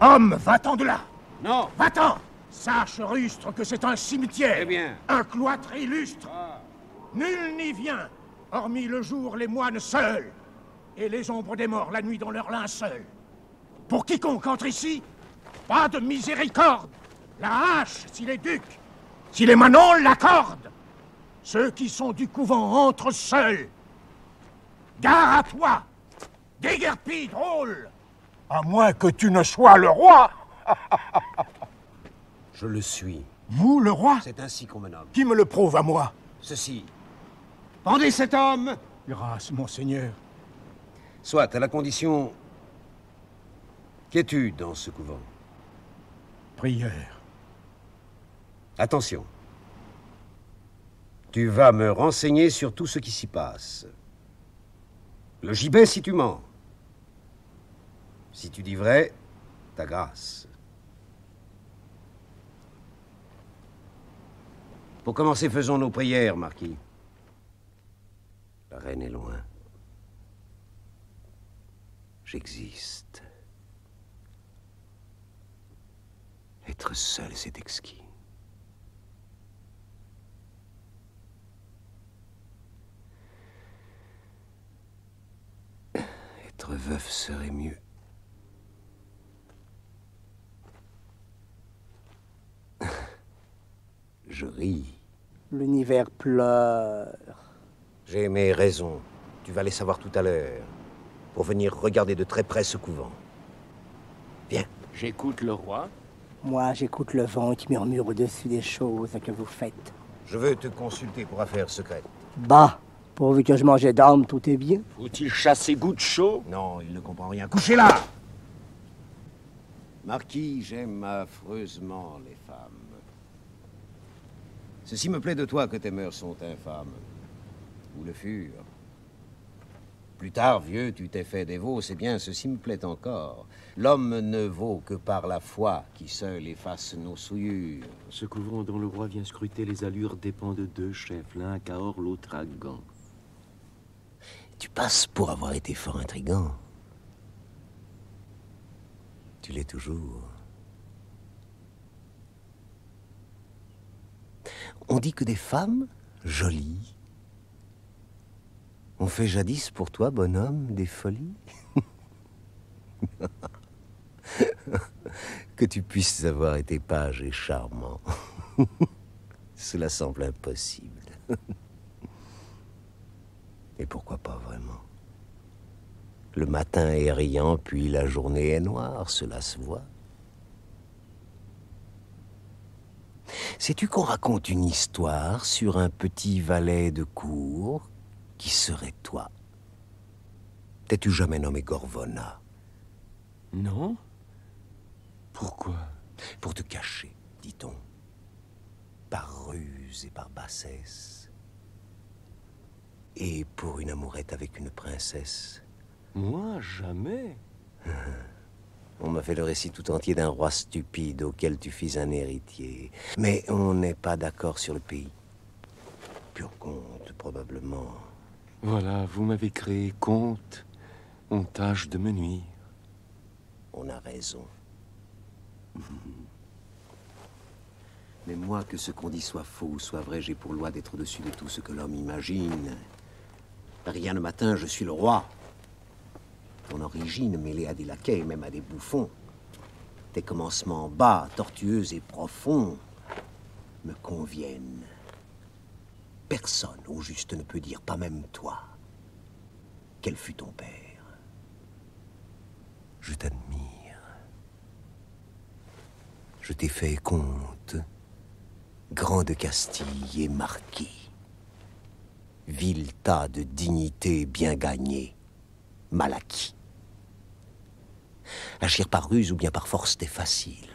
Homme, va-t'en de là. Non. Va-t'en. Sache, rustre, que c'est un cimetière. Eh bien. Un cloître illustre. Ah. Nul n'y vient, hormis le jour les moines seuls, et les ombres des morts la nuit dans leur linceul. Pour quiconque entre ici, pas de miséricorde. La hache, s'il est duc. S'il est Manon, l'accorde Ceux qui sont du couvent entrent seuls. Gare à toi. Déguerpis, drôle À moins que tu ne sois le roi Je le suis. Vous, le roi C'est ainsi qu'on me nomme. Qui me le prouve à moi Ceci. Pendez cet homme Grâce, monseigneur. Soit, à la condition... Qu'es-tu dans ce couvent? Prière. Attention. Tu vas me renseigner sur tout ce qui s'y passe. Le gibet si tu mens. Si tu dis vrai, ta grâce. Pour commencer, faisons nos prières, Marquis. La reine est loin. J'existe. Être seul, c'est exquis. Être veuf serait mieux. Je ris. L'univers pleure. J'ai mes raisons. Tu vas les savoir tout à l'heure. Pour venir regarder de très près ce couvent. Viens. J'écoute le roi. Moi, j'écoute le vent qui murmure au-dessus des choses que vous faites. Je veux te consulter pour affaires secrètes. Bah, pourvu que je mangeais d'âme, tout est bien. Faut-il chasser goutte chaud Non, il ne comprend rien. Couchez là Marquis, j'aime affreusement les femmes. Ceci me plaît de toi que tes mœurs sont infâmes. Ou le furent. Plus tard, vieux, tu t'es fait dévot, c'est bien, ceci me plaît encore. L'homme ne vaut que par la foi qui seul efface nos souillures. Ce couvent dont le roi vient scruter les allures dépend de deux chefs, l'un à Cahors, l'autre à Gand. Tu passes pour avoir été fort intrigant. Tu l'es toujours. On dit que des femmes jolies ont fait jadis pour toi, bonhomme, des folies. que tu puisses avoir été page et charmant. Cela semble impossible. Et pourquoi pas vraiment? Le matin est riant, puis la journée est noire, cela se voit. Sais-tu qu'on raconte une histoire sur un petit valet de cour qui serait toi? T'es-tu jamais nommé Gorvona? Non Pourquoi? Pour te cacher, dit-on. Par ruse et par bassesse. Et pour une amourette avec une princesse. Moi, jamais. On m'a fait le récit tout entier d'un roi stupide auquel tu fis un héritier. Mais on n'est pas d'accord sur le pays. Pur conte, probablement. Voilà, vous m'avez créé comte. On tâche de me nuire. On a raison. Mais moi, que ce qu'on dit soit faux ou soit vrai, j'ai pour loi d'être au-dessus de tout ce que l'homme imagine. Rien ne matin, je suis le roi. Ton origine, mêlée à des laquais, même à des bouffons. Tes commencements bas, tortueux et profonds, me conviennent. Personne, au juste, ne peut dire, pas même toi, quel fut ton père. Je t'admire. Je t'ai fait comte, grand de Castille et marquis. Vil tas de dignité bien gagnée, mal acquis. Agir par ruse ou bien par force, t'est facile.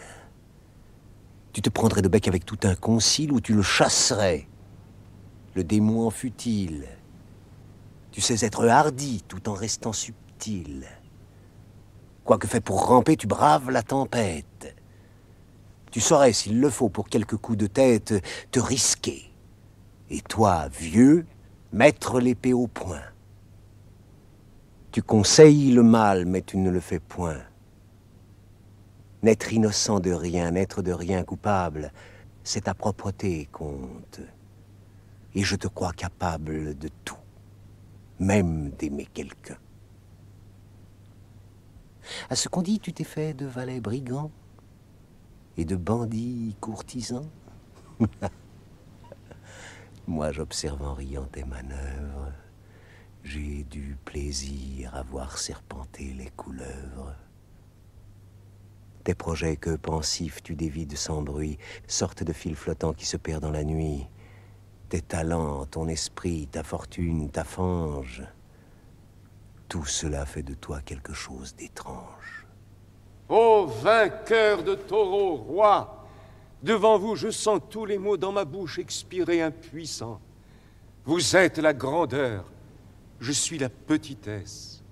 Tu te prendrais de bec avec tout un concile ou tu le chasserais. Le démon en futile. Tu sais être hardi tout en restant subtil. Quoique fait pour ramper, tu braves la tempête. Tu saurais, s'il le faut, pour quelques coups de tête, te risquer. Et toi, vieux, mettre l'épée au point. Tu conseilles le mal, mais tu ne le fais point. N'être innocent de rien, n'être de rien coupable, c'est ta propreté compte. Et je te crois capable de tout, même d'aimer quelqu'un. À ce qu'on dit, tu t'es fait de valet brigand et de bandit courtisan. Moi, j'observe en riant tes manœuvres. J'ai du plaisir à voir serpenter les couleuvres. Tes projets que pensifs tu dévides sans bruit, sortent de fils flottants qui se perdent dans la nuit. Tes talents, ton esprit, ta fortune, ta fange, tout cela fait de toi quelque chose d'étrange. Ô vainqueur de taureaux, roi, devant vous je sens tous les mots dans ma bouche expirer impuissants. Vous êtes la grandeur, je suis la petitesse.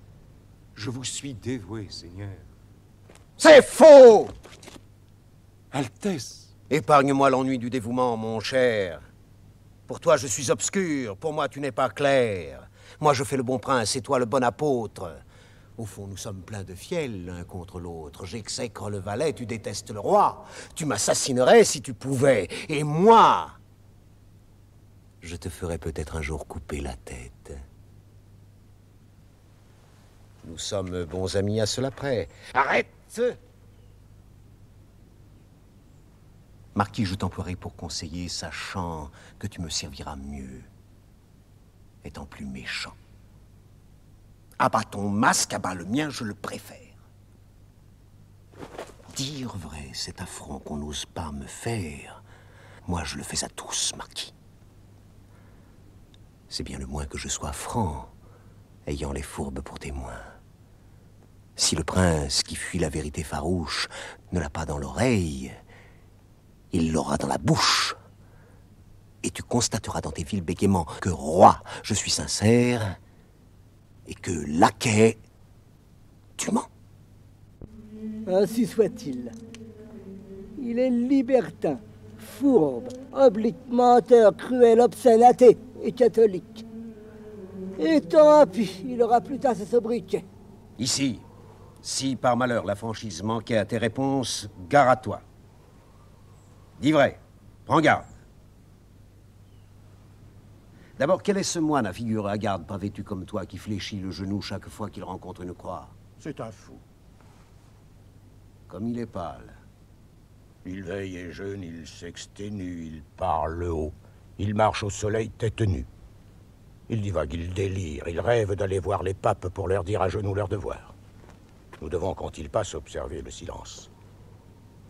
Je vous suis dévoué, Seigneur. C'est faux Altesse, Épargne-moi l'ennui du dévouement, mon cher. Pour toi, je suis obscur, pour moi, tu n'es pas clair. Moi, je fais le bon prince et toi, le bon apôtre. Au fond, nous sommes pleins de fiel l'un contre l'autre. J'exècre le valet, tu détestes le roi. Tu m'assassinerais si tu pouvais. Et moi, je te ferais peut-être un jour couper la tête. Nous sommes bons amis à cela près. Arrête Marquis, je t'emploierai pour conseiller, sachant que tu me serviras mieux, étant plus méchant. Abat ton masque, abat le mien, je le préfère. Dire vrai, cet affront qu'on n'ose pas me faire, moi je le fais à tous, Marquis. C'est bien le moins que je sois franc, ayant les fourbes pour témoins. Si le prince qui fuit la vérité farouche ne l'a pas dans l'oreille, il l'aura dans la bouche. Et tu constateras dans tes vils bégaiements que roi, je suis sincère, et que laquais, tu mens. Ainsi soit-il. Il est libertin, fourbe, oblique, menteur, cruel, obscène, athée et catholique. Et tant pis, il aura plus tard ses sobriquets. Ici, si par malheur la franchise manquait à tes réponses, gare à toi. Dis vrai, prends garde. D'abord, quel est ce moine à figure à garde, pas vêtu comme toi, qui fléchit le genou chaque fois qu'il rencontre une croix? C'est un fou. Comme il est pâle. Il veille et jeûne, il s'exténue, il parle haut. Il marche au soleil tête nue. Il divague, il délire, il rêve d'aller voir les papes pour leur dire à genoux leur devoir. Nous devons, quand il passe, observer le silence.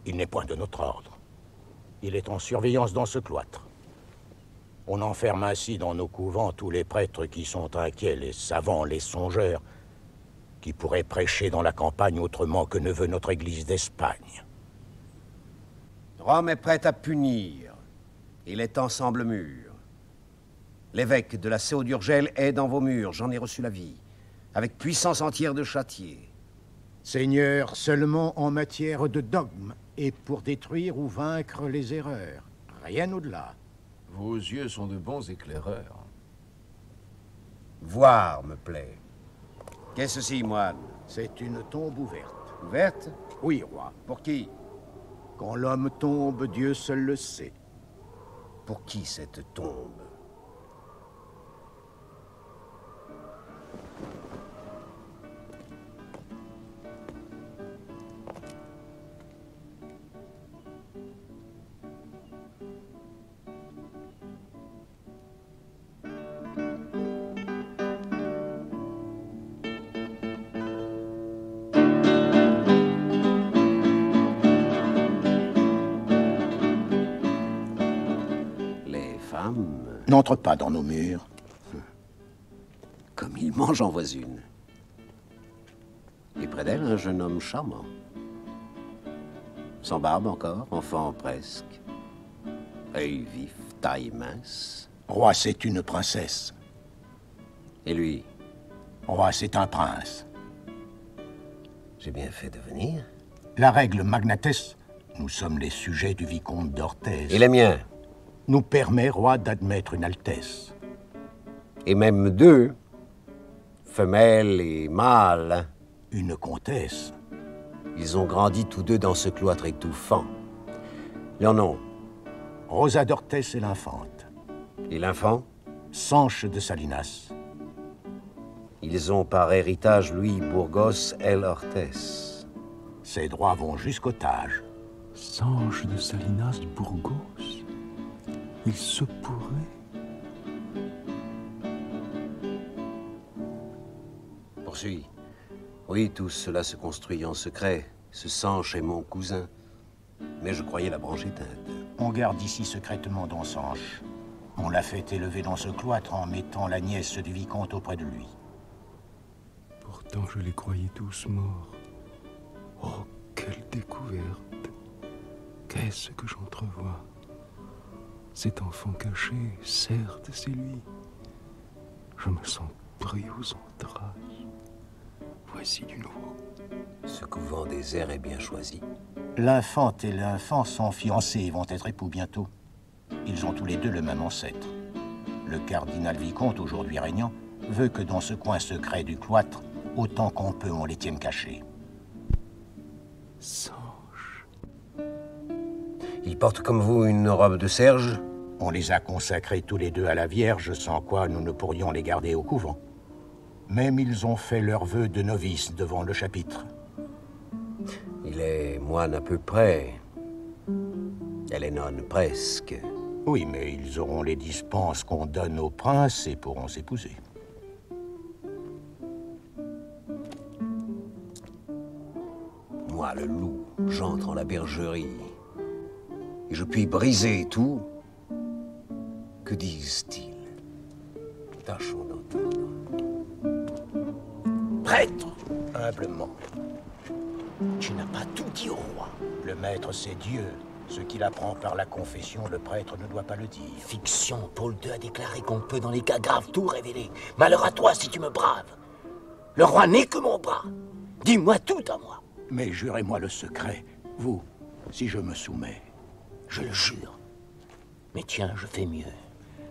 Il n'est point de notre ordre. Il est en surveillance dans ce cloître. On enferme ainsi dans nos couvents tous les prêtres qui sont inquiets, les savants, les songeurs, qui pourraient prêcher dans la campagne autrement que ne veut notre Église d'Espagne. Rome est prête à punir. Il est ensemble mûr. L'évêque de la Céo d'Urgel est dans vos murs, j'en ai reçu l'avis, avec puissance entière de châtier. Seigneur, seulement en matière de dogme et pour détruire ou vaincre les erreurs. Rien au-delà. Vos yeux sont de bons éclaireurs. Voir me plaît. Qu'est-ce ceci, moine? C'est une tombe ouverte. Ouverte? Oui, roi. Pour qui? Quand l'homme tombe, Dieu seul le sait. Pour qui cette tombe? N'entre pas dans nos murs. comme ils mangent en voisine. Et près d'elle, un jeune homme charmant. Sans barbe encore, enfant presque. Œil vif, taille mince. Roi, c'est une princesse. Et lui, Roi, c'est un prince. j'ai bien fait de venir. La règle Magnates, nous sommes les sujets du vicomte d'Orthez, Et les miens? Nous permet, roi, d'admettre une altesse. Et même deux. Femelle et mâle. Une comtesse. Ils ont grandi tous deux dans ce cloître étouffant. Leur nom Rosa d'Ortes et l'infante. Et l'infant Sanche de Salinas. Ils ont par héritage Louis Burgos El Ortes. Ses droits vont jusqu'au Tage. Sanche de Salinas Burgos Il se pourrait Poursuis. Oui, tout cela se construit en secret. Ce Sanche est mon cousin. Mais je croyais la branche éteinte. On garde ici secrètement Don Sanche. On l'a fait élever dans ce cloître en mettant la nièce du vicomte auprès de lui. Pourtant, je les croyais tous morts. Oh, quelle découverte Qu'est-ce que j'entrevois? Cet enfant caché, certes, c'est lui. Je me sens pris aux entrailles. Voici du nouveau. Ce couvent désert est bien choisi. L'infante et l'infant sont fiancés et vont être époux bientôt. Ils ont tous les deux le même ancêtre. Le cardinal vicomte, aujourd'hui régnant, veut que dans ce coin secret du cloître, autant qu'on peut, on les tienne cachés. Sanche. Ils portent comme vous une robe de serge? On les a consacrés tous les deux à la Vierge, sans quoi nous ne pourrions les garder au couvent. Même ils ont fait leur vœu de novice devant le chapitre. Il est moine à peu près. Elle est nonne presque. Oui, mais ils auront les dispenses qu'on donne aux princes et pourront s'épouser. Moi, le loup, j'entre en la bergerie. Et je puis briser tout. Que disent-ils? Tâchons d'entendre. Prêtre Humblement. Tu n'as pas tout dit au roi. Le maître, c'est Dieu. Ce qu'il apprend par la confession, le prêtre ne doit pas le dire. Fiction, Paul II a déclaré qu'on peut dans les cas graves tout révéler. Malheur à toi si tu me braves. Le roi n'est que mon bras. Dis-moi tout à moi. Mais jurez-moi le secret, vous, si je me soumets. Je le jure. Mais tiens, je fais mieux.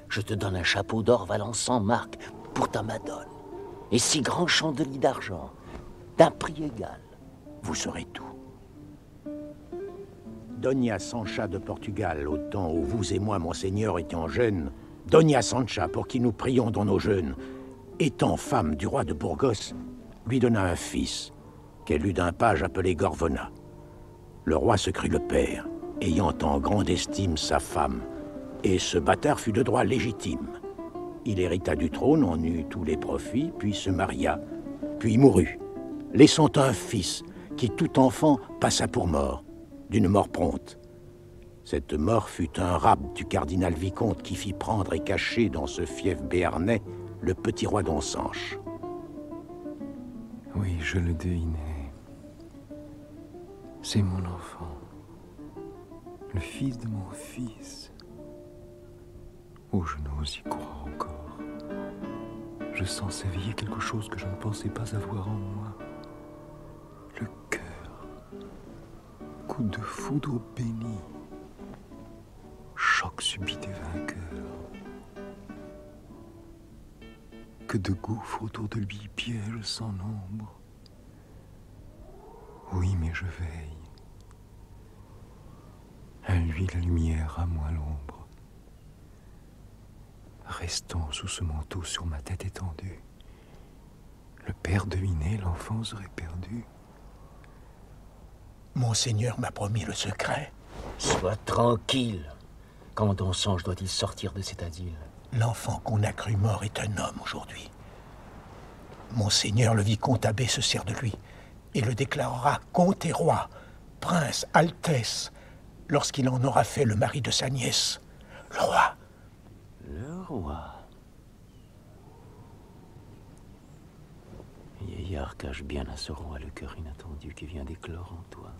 Je te donne un chapeau d'or valant 100 marques pour ta madone. Et six grands chandeliers d'argent, d'un prix égal. Vous saurez tout. Doña Sancha de Portugal, au temps où vous et moi, monseigneur, étions jeunes, Doña Sancha, pour qui nous prions dans nos jeûnes, étant femme du roi de Burgos, lui donna un fils, qu'elle eut d'un page appelé Gorvona. Le roi se crut le père, ayant en grande estime sa femme, et ce bâtard fut de droit légitime. Il hérita du trône, en eut tous les profits, puis se maria, puis mourut, laissant un fils qui, tout enfant, passa pour mort, d'une mort prompte. Cette mort fut un rab du cardinal vicomte qui fit prendre et cacher dans ce fief béarnais le petit roi d'Onsanche. Oui, je le devinais. C'est mon enfant. Le fils de mon fils. Oh, je n'ose y croire encore. Je sens s'éveiller quelque chose que je ne pensais pas avoir en moi. Le cœur. Coup de foudre béni. Choc subit des vainqueurs. Que de gouffres autour de lui piège sans nombre. Oui, mais je veille. À lui la lumière, à moi l'ombre. Restons sous ce manteau sur ma tête étendue. Le père deviné, l'enfant serait perdu. Monseigneur m'a promis le secret. Sois tranquille. Quand Don Sanche doit-il sortir de cet asile? L'enfant qu'on a cru mort est un homme aujourd'hui. Monseigneur le vicomte abbé se sert de lui et le déclarera comte et roi, prince, altesse, lorsqu'il en aura fait le mari de sa nièce, le roi. Le roi. Vieillard cache bien à ce roi le cœur inattendu qui vient d'éclore en toi.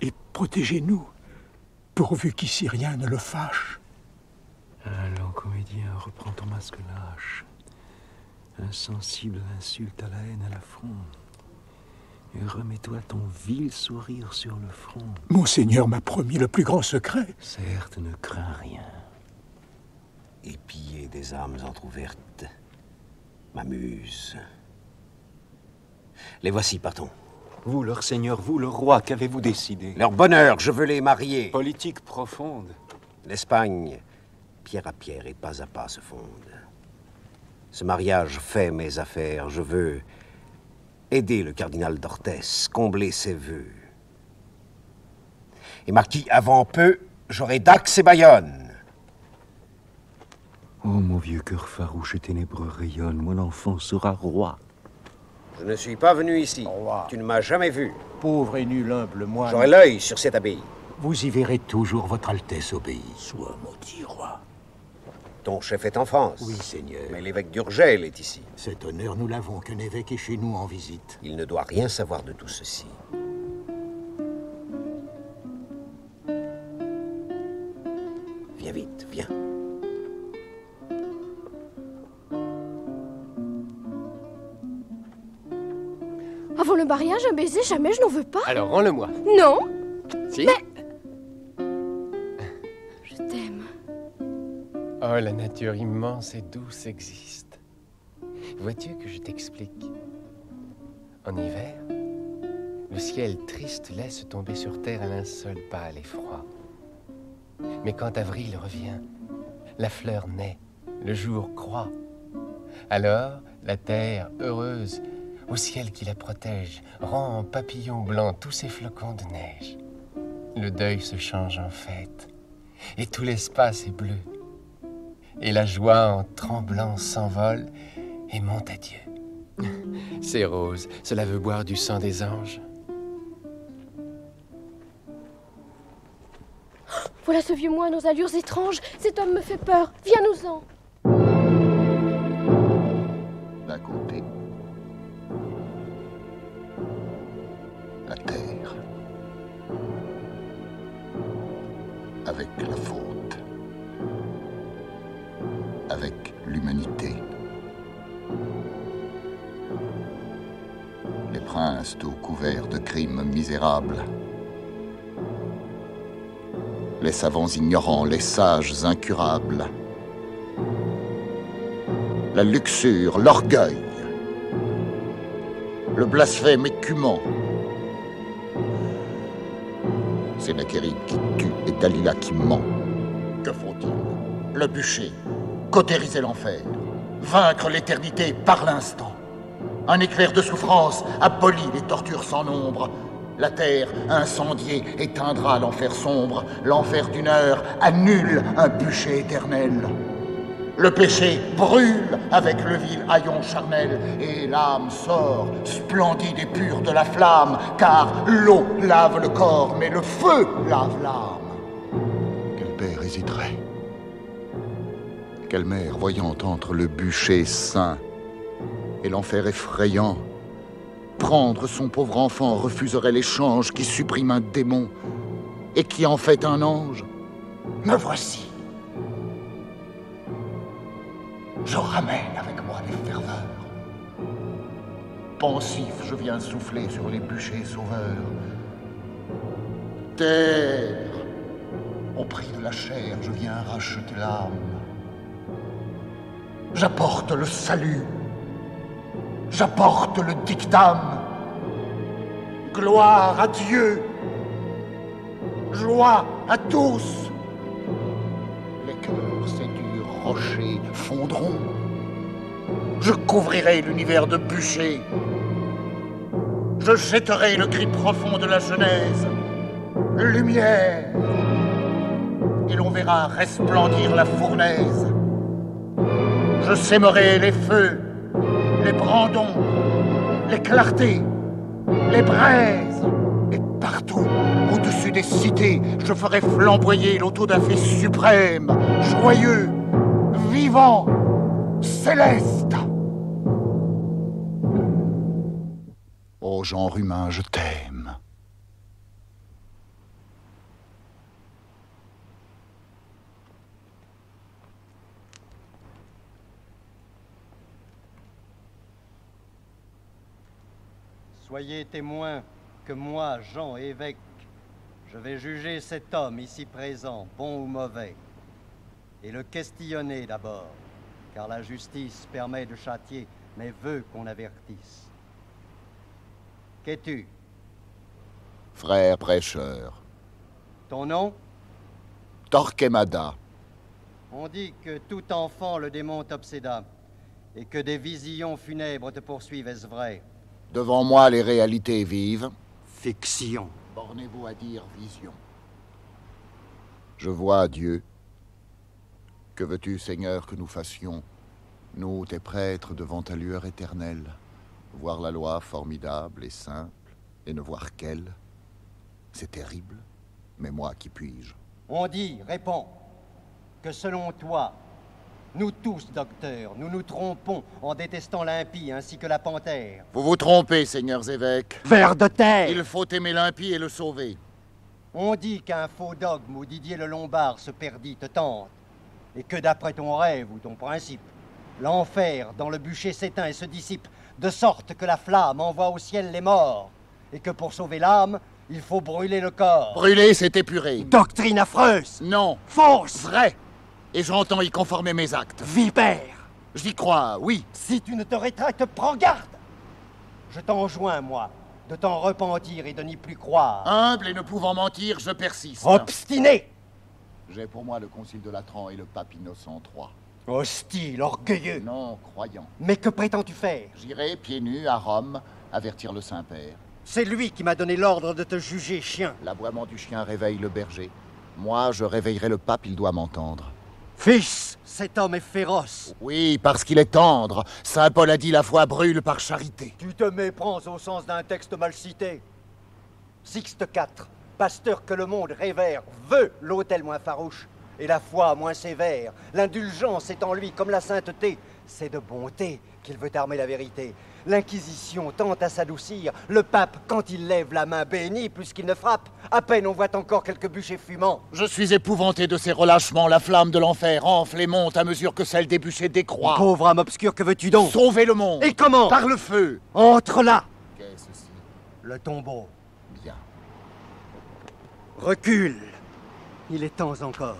Et protégez-nous, pourvu qu'ici rien ne le fâche. Allons, comédien, reprends ton masque lâche. Insensible à l'insulte, à la haine, à l'affront. Et remets-toi ton vil sourire sur le front. Monseigneur m'a promis le plus grand secret. Certes, ne crains rien. Épier des armes entr'ouvertes. m'amuse. Les voici, partons. Vous, leur seigneur, vous, le roi, qu'avez-vous décidé? Leur bonheur, je veux les marier. Politique profonde. L'Espagne, pierre à pierre et pas à pas, se fonde. Ce mariage fait mes affaires. Je veux aider le cardinal d'Orthez, combler ses vœux. Et marquis, avant peu, j'aurai Dax et Bayonne. Oh, mon vieux cœur farouche et ténébreux rayonne, mon enfant sera roi. Je ne suis pas venu ici. Roi. Tu ne m'as jamais vu. Pauvre et nul humble moine. J'aurai l'œil sur cette abbaye. Vous y verrez toujours votre Altesse obéie. Sois maudit, roi. Ton chef est en France. Oui, Seigneur. Mais l'évêque d'Urgel est ici. Cet honneur, nous l'avons qu'un évêque est chez nous en visite. Il ne doit rien savoir de tout ceci. Viens vite, viens. Avant le mariage, un baiser, jamais je n'en veux pas. Alors, rends-le-moi. Non, Si je La nature immense et douce existe. Vois-tu que je t'explique? En hiver, le ciel triste laisse tomber sur terre un linceul pâle et froid. Mais quand avril revient, la fleur naît, le jour croît. Alors, la terre, heureuse, au ciel qui la protège, rend en papillons blancs tous ces flocons de neige. Le deuil se change en fête, et tout l'espace est bleu. Et la joie en tremblant s'envole et monte à Dieu. Ces roses, cela veut boire du sang des anges. Voilà ce vieux moine aux allures étranges. Cet homme me fait peur. Viens-nous-en. Les savants ignorants, les sages incurables la luxure, l'orgueil, le blasphème écumant. Sennacherib qui tue et Dalila qui ment. Que faut-il? Le bûcher, cautériser l'enfer, vaincre l'éternité par l'instant. Un éclair de souffrance abolit les tortures sans nombre. La terre incendiée éteindra l'enfer sombre. L'enfer d'une heure annule un bûcher éternel. Le péché brûle avec le vil haillon charnel, et l'âme sort, splendide et pure de la flamme, car l'eau lave le corps, mais le feu lave l'âme. Quel père hésiterait Quelle mère, voyant entre le bûcher saint et l'enfer effrayant, prendre son pauvre enfant refuserait l'échange qui supprime un démon et qui en fait un ange Me voici. Je ramène avec moi les ferveurs. Pensif, je viens souffler sur les bûchers sauveurs. Terre, au prix de la chair, je viens racheter l'âme. J'apporte le salut. J'apporte le dictame. Gloire à Dieu. Joie à tous. Les cœurs séduits rochers fondront. Je couvrirai l'univers de bûchers. Je jetterai le cri profond de la Genèse. Lumière. Et l'on verra resplendir la fournaise. Je sèmerai les feux, les brandons, les clartés, les braises. Et partout, au-dessus des cités, je ferai flamboyer l'auto d'un fils suprême, joyeux, vivant, céleste. Ô genre humain, je t'aime. Soyez témoins que moi, Jean évêque, je vais juger cet homme ici présent, bon ou mauvais, et le questionner d'abord, car la justice permet de châtier mais veut qu'on avertisse. Qu'es-tu? Frère prêcheur, Ton nom? Torquemada, On dit que tout enfant le démon t'obséda, et que des visions funèbres te poursuivent, est-ce vrai? Devant moi les réalités vives. Fiction. Bornez-vous à dire vision. Je vois Dieu. Que veux-tu, Seigneur, que nous fassions, nous, tes prêtres, devant ta lueur éternelle, voir la loi formidable et simple, et ne voir qu'elle? C'est terrible, mais moi, qui puis-je? On dit, réponds, que selon toi, nous tous, docteur, nous nous trompons en détestant l'impie ainsi que la panthère. Vous vous trompez, seigneurs évêques. Vers de terre Il faut aimer l'impie et le sauver. On dit qu'un faux dogme où Didier le Lombard se perdit te tente, et que d'après ton rêve ou ton principe, l'enfer dans le bûcher s'éteint et se dissipe, de sorte que la flamme envoie au ciel les morts, et que pour sauver l'âme, il faut brûler le corps. Brûler, c'est épurer. Doctrine affreuse Non, Fausse vrai. Et j'entends y conformer mes actes. Vipère J'y crois, oui. Si tu ne te rétractes, prends garde Je t'enjoins, moi, de t'en repentir et de n'y plus croire. Humble et ne pouvant mentir, je persiste. Obstiné J'ai pour moi le concile de Latran et le pape Innocent III. Hostile, orgueilleux Non, croyant. Mais que prétends-tu faire? J'irai pieds nus à Rome avertir le Saint-Père. C'est lui qui m'a donné l'ordre de te juger, chien. L'aboiement du chien réveille le berger. Moi, je réveillerai le pape, il doit m'entendre. Fils, cet homme est féroce. Oui, parce qu'il est tendre. Saint Paul a dit la foi brûle par charité. Tu te méprends au sens d'un texte mal cité. Sixte IV, pasteur que le monde révère, veut l'autel moins farouche et la foi moins sévère. L'indulgence est en lui comme la sainteté. C'est de bonté qu'il veut armer la vérité. L'Inquisition tente à s'adoucir. Le pape, quand il lève la main, bénit plus qu'il ne frappe. À peine on voit encore quelques bûchers fumants. Je suis épouvanté de ces relâchements. La flamme de l'enfer enfle et monte à mesure que celle des bûchers décroît. Pauvre âme obscure, que veux-tu donc? Sauver le monde. Et comment? Par le feu. Entre là Qu'est-ce Le tombeau. Bien. Recule. Il est temps encore.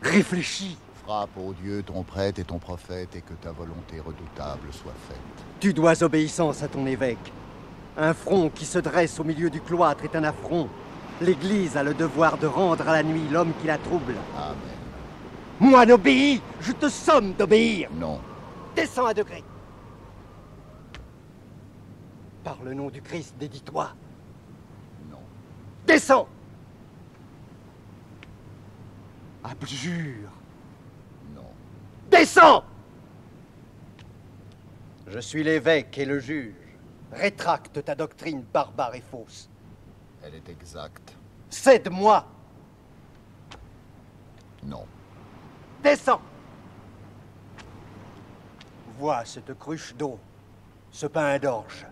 Réfléchis. Frappe, ô Dieu, ton prêtre et ton prophète, et que ta volonté redoutable soit faite. Tu dois obéissance à ton évêque. Un front qui se dresse au milieu du cloître est un affront. L'Église a le devoir de rendre à la nuit l'homme qui la trouble. Amen. Moi n'obéis, je te somme d'obéir. Non. Descends à degré. Par le nom du Christ, dédie-toi. Non. Descends. Abjure. Descends Je suis l'évêque et le juge. Rétracte ta doctrine barbare et fausse. Elle est exacte. Cède-moi. Non. Descends Vois cette cruche d'eau, ce pain d'orge.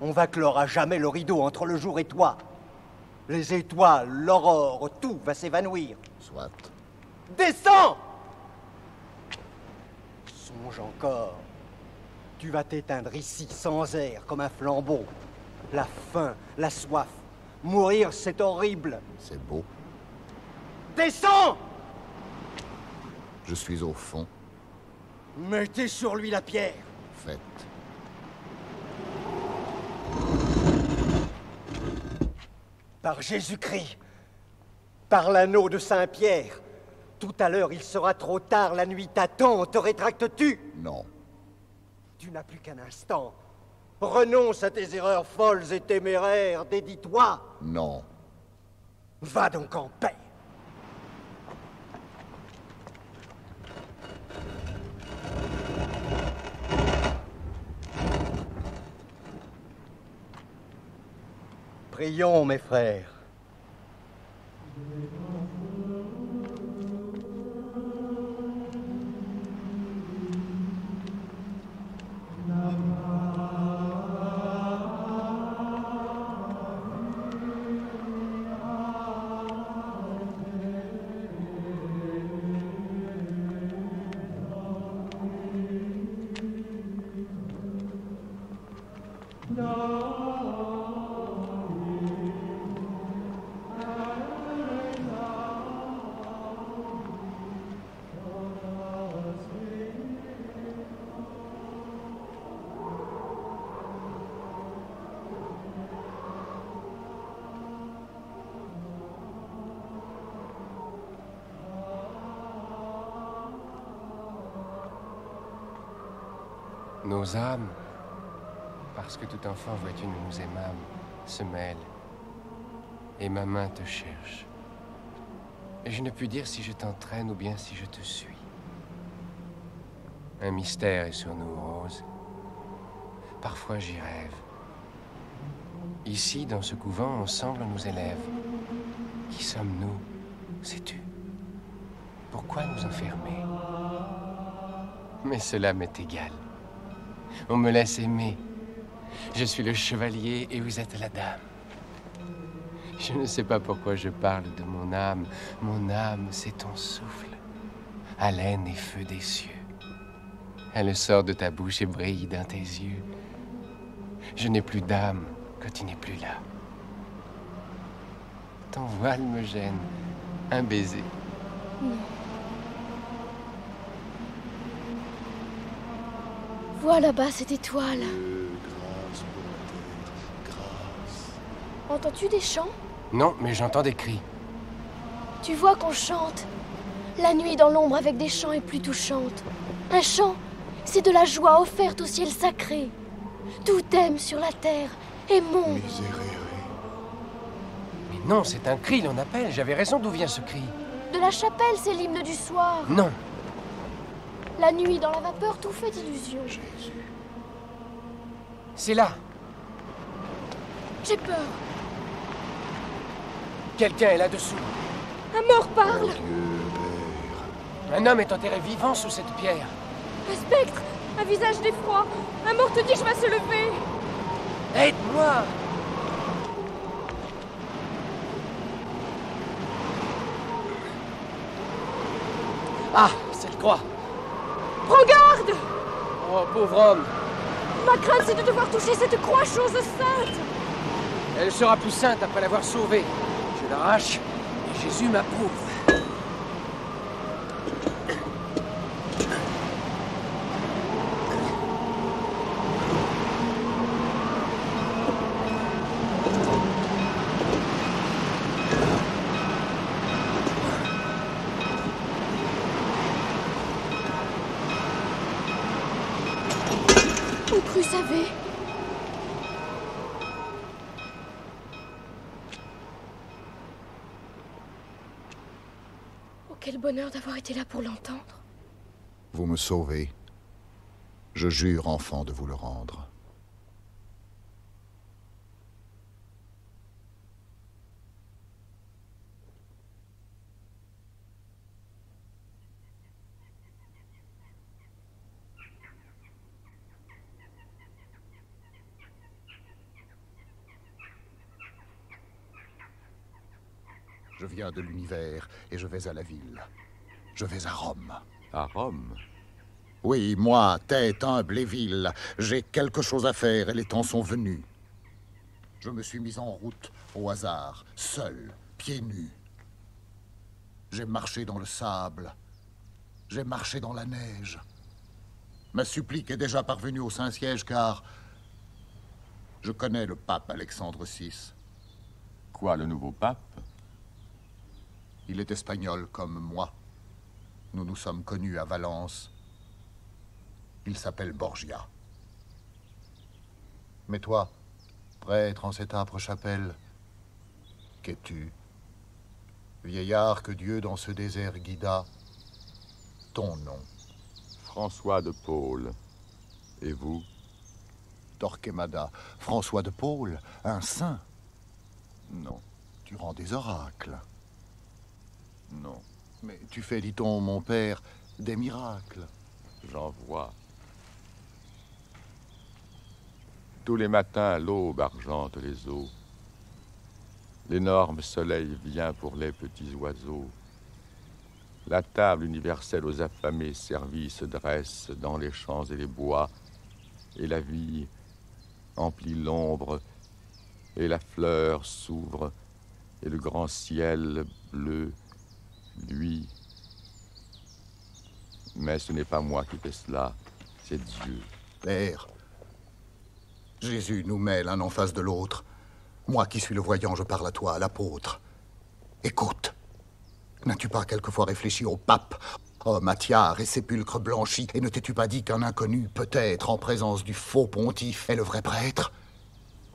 On va clore à jamais le rideau entre le jour et toi. Les étoiles, l'aurore, tout va s'évanouir. Soit. Descends Songe encore. Tu vas t'éteindre ici sans air comme un flambeau. La faim, la soif. Mourir, c'est horrible. C'est beau. Descends Je suis au fond. Mettez sur lui la pierre. Faites. Par Jésus-Christ, par l'anneau de Saint-Pierre. Tout à l'heure, il sera trop tard, la nuit t'attend, te rétractes-tu? Non. Tu n'as plus qu'un instant. Renonce à tes erreurs folles et téméraires, dédie-toi. Non. Va donc en paix. Prions, mes frères. Nos âmes, parce que tout enfant, vois-tu, nous nous aimâmes, se mêlent. Et ma main te cherche. Et je ne puis dire si je t'entraîne ou bien si je te suis. Un mystère est sur nous, Rose. Parfois j'y rêve. Ici, dans ce couvent, ensemble, nous élève. Qui sommes-nous, sais-tu? Pourquoi nous enfermer? Mais cela m'est égal. On me laisse aimer. Je suis le chevalier et vous êtes la dame. Je ne sais pas pourquoi je parle de mon âme. Mon âme, c'est ton souffle, haleine et feu des cieux. Elle sort de ta bouche et brille dans tes yeux. Je n'ai plus d'âme quand tu n'es plus là. Ton voile me gêne. Un baiser. Vois là-bas cette étoile. Entends-tu des chants? Non, mais j'entends des cris. Tu vois qu'on chante. La nuit dans l'ombre avec des chants est plus touchante. Un chant, c'est de la joie offerte au ciel sacré. Tout aime sur la terre et mon. Mais non, c'est un cri, l'on appelle. J'avais raison d'où vient ce cri. De la chapelle, c'est l'hymne du soir. Non. La nuit dans la vapeur, tout fait illusion. C'est là. J'ai peur. Quelqu'un est là-dessous. Un mort parle. Un homme est enterré vivant sous cette pierre. Un spectre, un visage d'effroi. Un mort te dit je vais se lever. Aide-moi Ah, cette croix Prends garde Oh, pauvre homme Ma crainte, c'est de devoir toucher cette croix, chose sainte Elle sera plus sainte après l'avoir sauvée. Je l'arrache et Jésus m'approuve. On crut savait. Oh, quel bonheur d'avoir été là pour l'entendre. Vous me sauvez. Je jure, enfant, de vous le rendre. Je viens de l'univers et je vais à la ville. Je vais à Rome. À Rome? Oui, moi, tête humble et ville, j'ai quelque chose à faire et les temps sont venus. Je me suis mis en route au hasard, seul, pieds nus. J'ai marché dans le sable, j'ai marché dans la neige. Ma supplique est déjà parvenue au Saint-Siège car je connais le pape Alexandre VI. Quoi, le nouveau pape? Il est espagnol comme moi. Nous nous sommes connus à Valence. Il s'appelle Borgia. Mais toi, prêtre en cette âpre chapelle, qu'es-tu? Vieillard que Dieu dans ce désert guida, ton nom. François de Paul. Et vous? Torquemada. François de Paul, un saint. Non. Tu rends des oracles. Non. Mais tu fais, dit-on, mon père, des miracles. J'en vois. Tous les matins, l'aube argente les eaux. L'énorme soleil vient pour les petits oiseaux. La table universelle aux affamés servis se dresse dans les champs et les bois, et la vie emplit l'ombre, et la fleur s'ouvre, et le grand ciel bleu, lui. Mais ce n'est pas moi qui fais cela, c'est Dieu. Père, Jésus nous met l'un en face de l'autre. Moi qui suis le voyant, je parle à toi, à l'apôtre. Écoute, n'as-tu pas quelquefois réfléchi au pape, Oh, Mathiard et sépulcre blanchi, et ne t'es-tu pas dit qu'un inconnu, peut-être, en présence du faux pontife, est le vrai prêtre?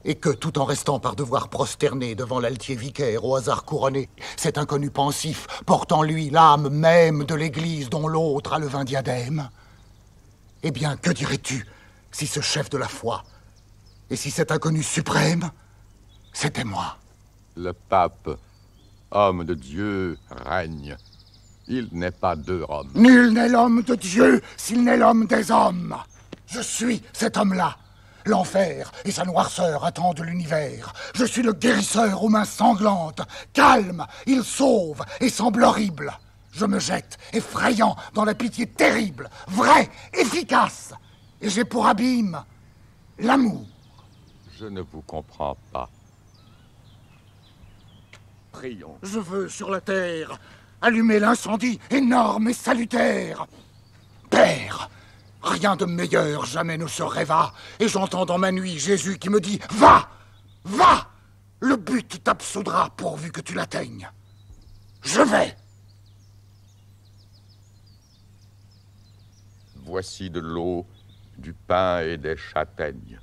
Et que, tout en restant par devoir prosterner devant l'altier vicaire au hasard couronné, cet inconnu pensif porte en lui l'âme même de l'Église dont l'autre a le vain diadème Eh bien, que dirais-tu si ce chef de la foi, et si cet inconnu suprême, c'était moi? Le pape, homme de Dieu, règne. Il n'est pas deux hommes. Nul n'est l'homme de Dieu s'il n'est l'homme des hommes. Je suis cet homme-là. L'enfer et sa noirceur attendent l'univers. Je suis le guérisseur aux mains sanglantes. Calme, il sauve et semble horrible. Je me jette, effrayant, dans la pitié terrible, vraie, efficace. Et j'ai pour abîme l'amour. Je ne vous comprends pas. Prions. Je veux sur la terre allumer l'incendie énorme et salutaire. Père, Rien de meilleur jamais ne se rêva, et j'entends dans ma nuit Jésus qui me dit Va Va Le but t'absoudra pourvu que tu l'atteignes. Je vais Voici de l'eau, du pain et des châtaignes.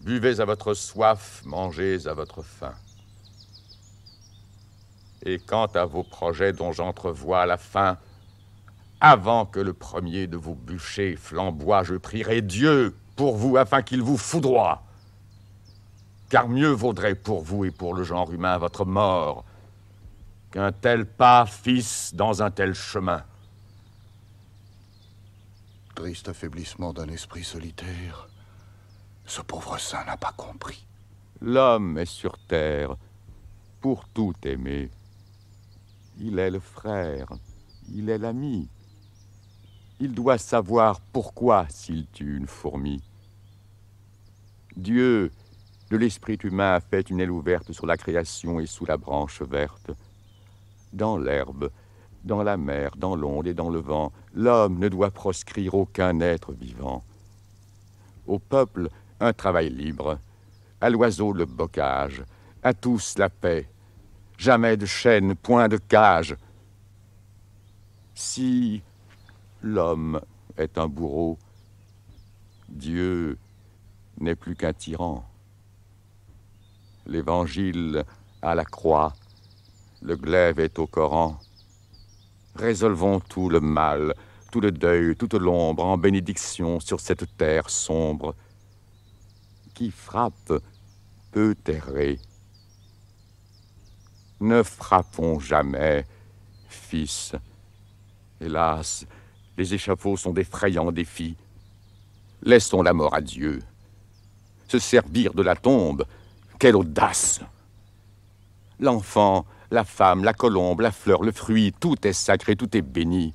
Buvez à votre soif, mangez à votre faim. Et quant à vos projets dont j'entrevois la fin, avant que le premier de vos bûchers flamboie, je prierai Dieu pour vous afin qu'il vous foudroie. Car mieux vaudrait pour vous et pour le genre humain votre mort qu'un tel pas fils dans un tel chemin. Triste affaiblissement d'un esprit solitaire. Ce pauvre saint n'a pas compris. L'homme est sur terre pour tout aimer. Il est le frère, il est l'ami, il doit savoir pourquoi s'il tue une fourmi. Dieu, de l'esprit humain, a fait une aile ouverte sur la création et sous la branche verte. Dans l'herbe, dans la mer, dans l'onde et dans le vent, l'homme ne doit proscrire aucun être vivant. Au peuple, un travail libre, à l'oiseau le bocage, à tous la paix, jamais de chaîne, point de cage. Si L'homme est un bourreau. Dieu n'est plus qu'un tyran. L'évangile à la croix, le glaive est au Coran. Résolvons tout le mal, tout le deuil, toute l'ombre en bénédiction sur cette terre sombre. Qui frappe peut errer. Ne frappons jamais, fils. Hélas, les échafauds sont d'effrayants défis. Laissons la mort à Dieu. Se servir de la tombe, quelle audace L'enfant, la femme, la colombe, la fleur, le fruit, tout est sacré, tout est béni.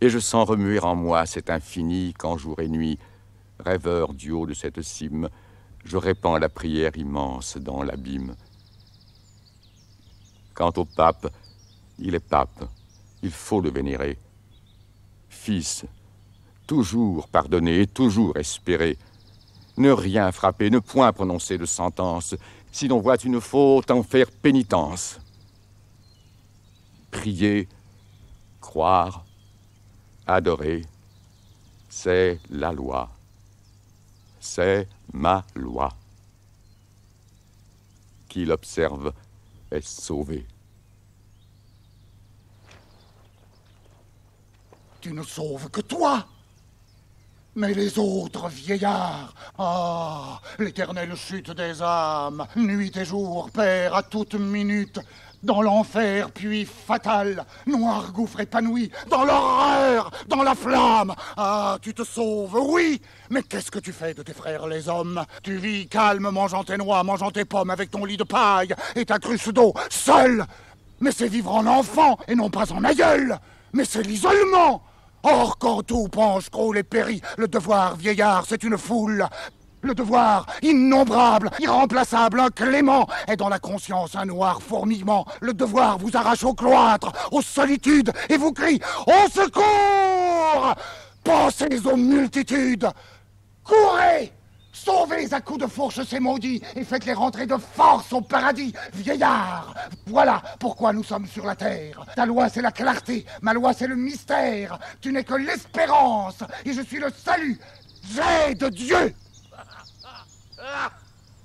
Et je sens remuer en moi cet infini quand jour et nuit, rêveur du haut de cette cime, je répands la prière immense dans l'abîme. Quant au pape, il est pape, il faut le vénérer. Fils, toujours pardonner et toujours espérer. Ne rien frapper, ne point prononcer de sentence. Si l'on voit une faute, en faire pénitence. Prier, croire, adorer, c'est la loi. C'est ma loi. Qui l'observe est sauvé. Tu ne sauves que toi. Mais les autres vieillards, ah, l'éternelle chute des âmes, nuit et jour, père, à toute minute, dans l'enfer, puis fatal, noir gouffre épanoui, dans l'horreur, dans la flamme. Ah, tu te sauves, oui, mais qu'est-ce que tu fais de tes frères les hommes? Tu vis calme, mangeant tes noix, mangeant tes pommes avec ton lit de paille et ta cruche d'eau, seul. Mais c'est vivre en enfant et non pas en aïeul. Mais c'est l'isolement. Or, quand tout penche, croule et périt, le devoir vieillard, c'est une foule. Le devoir, innombrable, irremplaçable, inclément, est dans la conscience un noir fourmillement. Le devoir vous arrache au cloître, aux solitudes, et vous crie Au secours Pensez aux multitudes Courez Sauvez à coups de fourche ces maudits et faites-les rentrer de force au paradis, vieillards Voilà pourquoi nous sommes sur la terre. Ta loi, c'est la clarté, ma loi, c'est le mystère. Tu n'es que l'espérance, et je suis le salut. J'ai de Dieu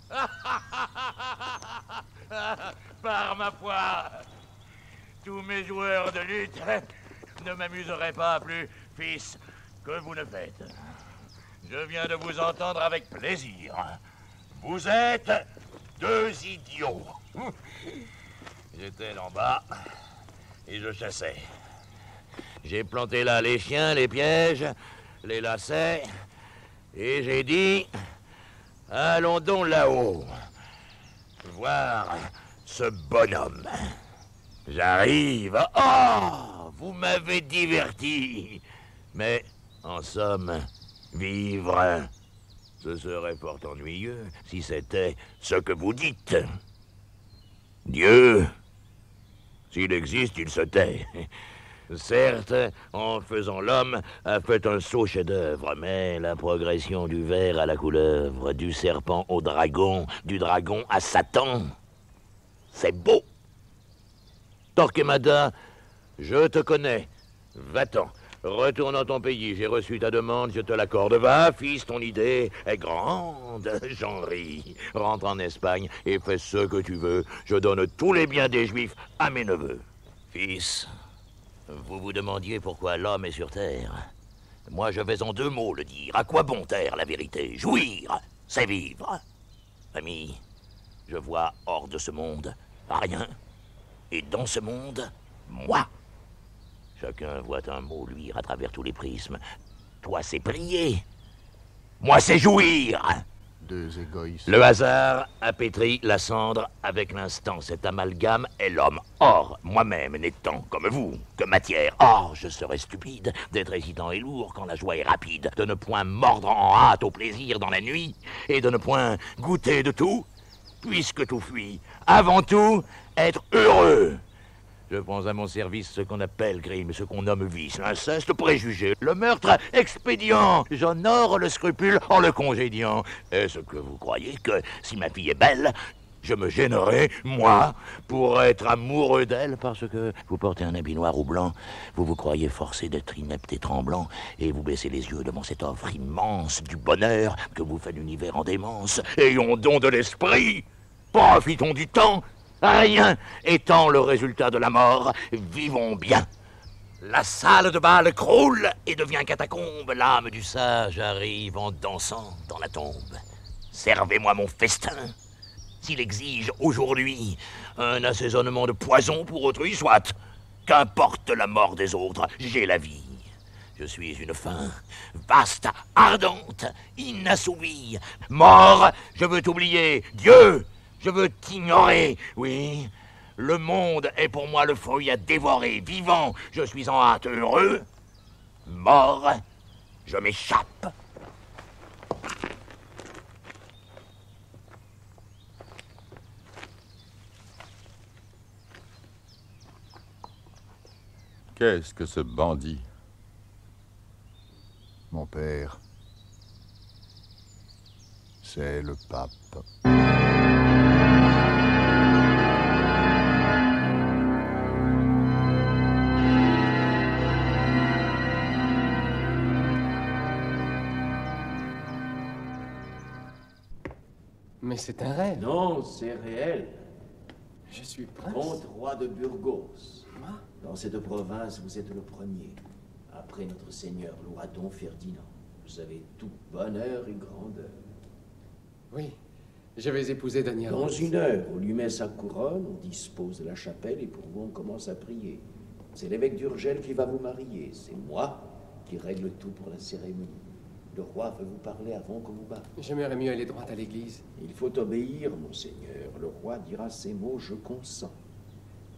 Par ma foi, tous mes joueurs de lutte ne m'amuseraient pas plus, fils, que vous ne faites. Je viens de vous entendre avec plaisir. Vous êtes deux idiots. J'étais en bas et je chassais. J'ai planté là les chiens, les pièges, les lacets, et j'ai dit, allons donc là-haut, voir ce bonhomme. J'arrive. Oh, vous m'avez diverti. Mais, en somme, Vivre, ce serait fort ennuyeux si c'était ce que vous dites. Dieu, s'il existe, il se tait. Certes, en faisant l'homme, a fait un sot chef-d'œuvre, mais la progression du ver à la couleuvre, du serpent au dragon, du dragon à Satan, c'est beau. Torquemada, je te connais. Va-t'en. Retourne dans ton pays, j'ai reçu ta demande, je te l'accorde. Va, fils, ton idée est grande, j'en ris. Rentre en Espagne et fais ce que tu veux. Je donne tous les biens des Juifs à mes neveux. Fils, vous vous demandiez pourquoi l'homme est sur terre. Moi, je vais en deux mots le dire. À quoi bon taire la vérité? Jouir, c'est vivre. Ami, je vois hors de ce monde rien. Et dans ce monde, moi. Chacun voit un mot luire à travers tous les prismes. Toi, c'est prier. Moi, c'est jouir. Deux égoïstes. Le hasard a pétri la cendre avec l'instant. Cet amalgame est l'homme. Or, moi-même n'étant comme vous, que matière. Or, je serais stupide d'être hésitant et lourd quand la joie est rapide, de ne point mordre en hâte au plaisir dans la nuit, et de ne point goûter de tout, puisque tout fuit. Avant tout, être heureux. Je prends à mon service ce qu'on appelle crime, ce qu'on nomme vice, l'inceste, préjugé, le meurtre, expédient. J'honore le scrupule en le congédiant. Est-ce que vous croyez que si ma fille est belle, je me gênerai, moi, pour être amoureux d'elle parce que vous portez un habit noir ou blanc, vous vous croyez forcé d'être inepte et tremblant, et vous baissez les yeux devant cette offre immense du bonheur que vous fait l'univers en démence. Ayons don de l'esprit, profitons du temps, Rien étant le résultat de la mort, vivons bien. La salle de bal croule et devient catacombe. L'âme du sage arrive en dansant dans la tombe. Servez-moi mon festin. S'il exige aujourd'hui un assaisonnement de poison pour autrui, soit. Qu'importe la mort des autres, j'ai la vie. Je suis une faim, vaste, ardente, inassouvie. Mort, je veux t'oublier. Dieu, je veux t'ignorer, oui. Le monde est pour moi le fruit à dévorer. Vivant, je suis en hâte heureux. Mort, je m'échappe. Qu'est-ce que ce bandit? Mon père, c'est le pape. Mais c'est un rêve. Non, c'est réel. Je suis prince. Comte roi de Burgos. Dans cette province, vous êtes le premier. Après notre seigneur, le roi Don Ferdinand. Vous avez tout bonheur et grandeur. Oui, je vais épouser Daniel. Dans une heure, on lui met sa couronne, on dispose de la chapelle et pour vous, on commence à prier. C'est l'évêque d'Urgel qui va vous marier. C'est moi qui règle tout pour la cérémonie. Le roi veut vous parler avant qu'on vous batte. J'aimerais mieux aller droit à l'église. Il faut obéir, monseigneur. Le roi dira ces mots, je consens.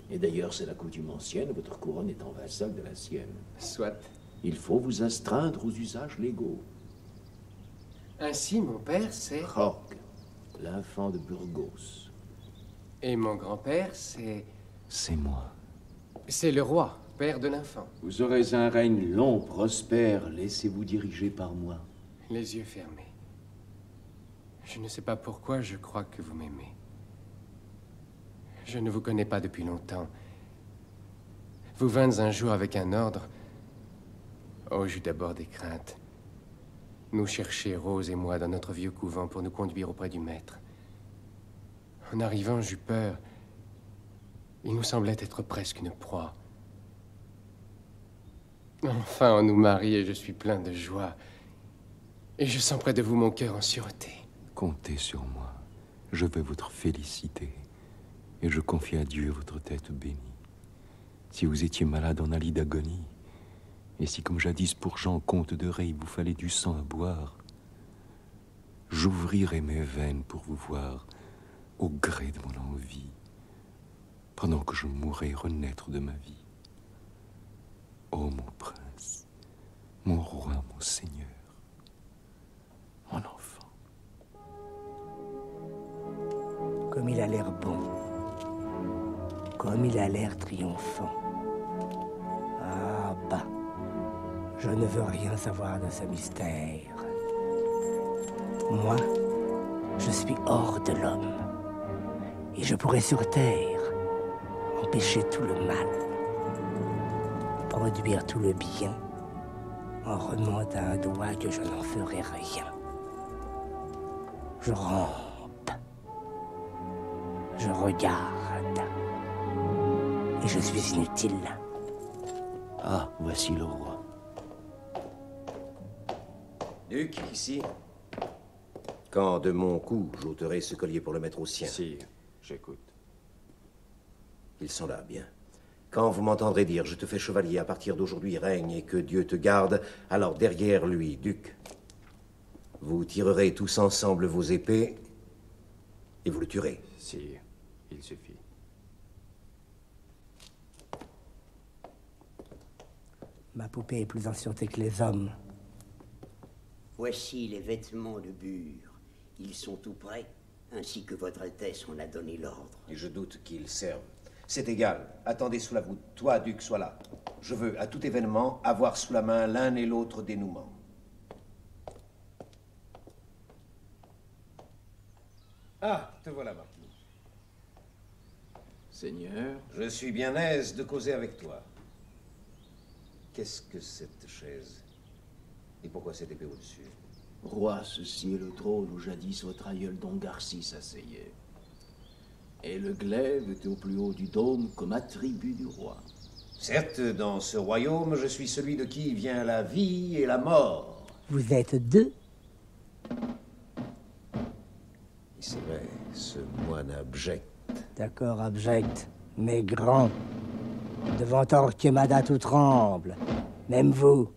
Et d'ailleurs, c'est la coutume ancienne, votre couronne est en vassal de la sienne. Soit. Il faut vous astreindre aux usages légaux. Ainsi, mon père, c'est... Rogue, l'infant de Burgos. Et mon grand-père, c'est... C'est moi. C'est le roi, père de l'enfant. Vous aurez un règne long, prospère. Laissez-vous diriger par moi. Les yeux fermés. Je ne sais pas pourquoi je crois que vous m'aimez. Je ne vous connais pas depuis longtemps. Vous vîntes un jour avec un ordre. Oh, j'eus d'abord des craintes. Nous chercher, Rose et moi, dans notre vieux couvent pour nous conduire auprès du maître. En arrivant, j'eus peur. Il nous semblait être presque une proie. Enfin, on nous marie et je suis plein de joie. Et je sens près de vous mon cœur en sûreté. Comptez sur moi. Je vais votre féliciter. Et je confie à Dieu votre tête bénie. Si vous étiez malade en allie d'agonie, et si, comme jadis pour Jean, comte de il vous fallait du sang à boire, j'ouvrirai mes veines pour vous voir au gré de mon envie, pendant que je mourrai renaître de ma vie. Ô mon prince, mon roi, mon seigneur, Comme il a l'air bon. Comme il a l'air triomphant. Ah bah, je ne veux rien savoir de ce mystère. Moi, je suis hors de l'homme. Et je pourrais sur terre empêcher tout le mal, produire tout le bien en remuant un doigt que je n'en ferai rien. Je rampe, je regarde, et je suis inutile. Ah, voici le roi. Duc, ici. Quand de mon cou, j'ôterai ce collier pour le mettre au sien. Sire, j'écoute. Ils sont là, bien. Quand vous m'entendrez dire je te fais chevalier, à partir d'aujourd'hui règne et que Dieu te garde, alors derrière lui, duc, vous tirerez tous ensemble vos épées et vous le tuerez. Sire, il suffit. Ma poupée est plus en sûreté que les hommes. Voici les vêtements de Bure. Ils sont tout prêts, ainsi que votre Altesse en a donné l'ordre. Et je doute qu'ils servent. C'est égal. Attendez sous la voûte. Toi, Duc, sois là. Je veux, à tout événement, avoir sous la main l'un et l'autre dénouement. Ah, te voilà, Marquis. Seigneur, Je suis bien aise de causer avec toi. Qu'est-ce que cette chaise? Et pourquoi cette épée au-dessus? Roi, ceci est le trône où jadis votre aïeul Don Garci s'asseyait. Et le glaive était au plus haut du dôme comme attribut du roi. Certes, dans ce royaume, je suis celui de qui vient la vie et la mort. Vous êtes deux? Et c'est vrai, ce moine abject. D'accord, abject, mais grand. Devant Torquemada tout tremble. Même vous.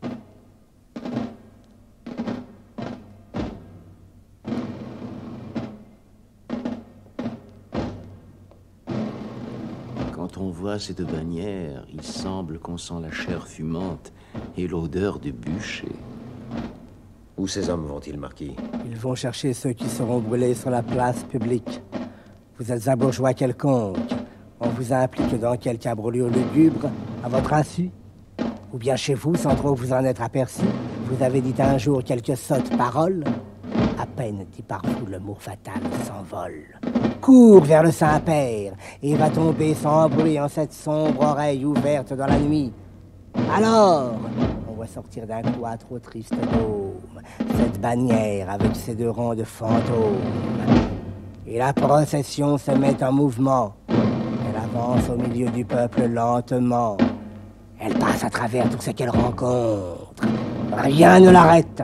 Quand on voit ces deux bannières, il semble qu'on sent la chair fumante et l'odeur du bûcher. Où ces hommes vont-ils, Marquis? Ils vont chercher ceux qui seront brûlés sur la place publique. Vous êtes un bourgeois quelconque. On vous implique dans quelque abrolure lugubre à votre insu? Ou bien chez vous, sans trop vous en être aperçu, vous avez dit un jour quelques sottes paroles? À peine dit par vous le mot fatal s'envole. Cours vers le Saint-Père et va tomber sans bruit en cette sombre oreille ouverte dans la nuit. Alors, on voit sortir d'un cloître au triste dôme cette bannière avec ses deux rangs de fantômes. Et la procession se met en mouvement. Elle avance au milieu du peuple lentement. Elle passe à travers tout ce qu'elle rencontre. Rien ne l'arrête.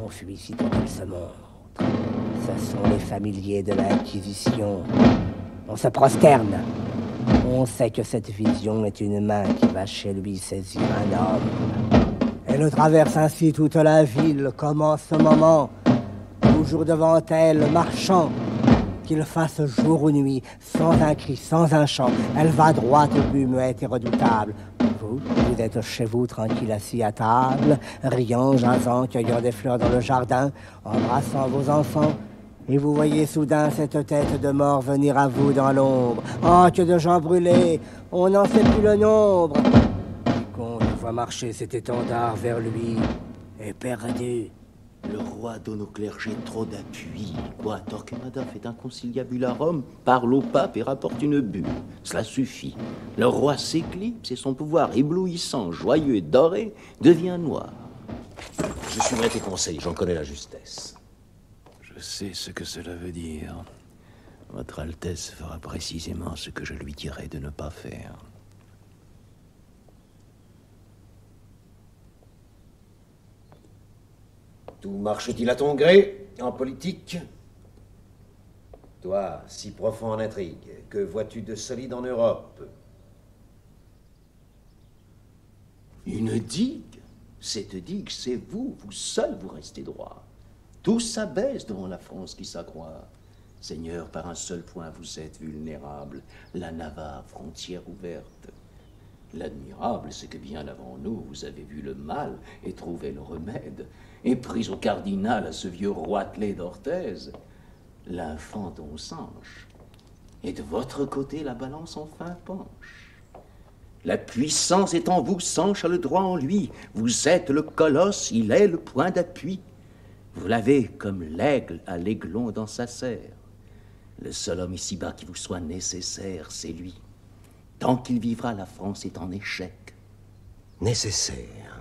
On fuit sitôt qu'elle se. Ce sont les familiers de l'Inquisition. On se prosterne. On sait que cette vision est une main qui va chez lui saisir un homme. Elle traverse ainsi toute la ville, comme en ce moment, toujours devant elle, marchant, qu'il fasse jour ou nuit, sans un cri, sans un chant. Elle va droite au but, muette et redoutable. Vous, vous êtes chez vous, tranquille assis à table, riant, jasant, cueillant des fleurs dans le jardin, embrassant vos enfants. Et vous voyez soudain cette tête de mort venir à vous dans l'ombre. Oh, que de gens brûlés On n'en sait plus le nombre. Comte voit marcher cet étendard vers lui, et perdu. Le roi donne au clergé trop d'appui. Quoi, Torquemada fait un conciliabularum, parle au pape et rapporte une bulle. Cela suffit. Le roi s'éclipse et son pouvoir éblouissant, joyeux et doré devient noir. Je suivrai tes conseils, j'en connais la justesse. Je sais ce que cela veut dire. Votre Altesse fera précisément ce que je lui dirai de ne pas faire. Tout marche-t-il à ton gré en politique? Toi, si profond en intrigue, que vois-tu de solide en Europe? Une digue Cette digue, c'est vous, vous seul, vous restez droit. Tout s'abaisse devant la France qui s'accroît. Seigneur, par un seul point, vous êtes vulnérable. La Navarre, frontière ouverte. L'admirable, c'est que bien avant nous, vous avez vu le mal et trouvé le remède. Et pris au cardinal à ce vieux roitelet d'Orthez, on sanche. Et de votre côté, la balance enfin penche. La puissance est en vous, Sanche a le droit en lui. Vous êtes le colosse, il est le point d'appui. Vous l'avez comme l'aigle à l'aiglon dans sa serre. Le seul homme ici-bas qui vous soit nécessaire, c'est lui. Tant qu'il vivra, la France est en échec. Nécessaire.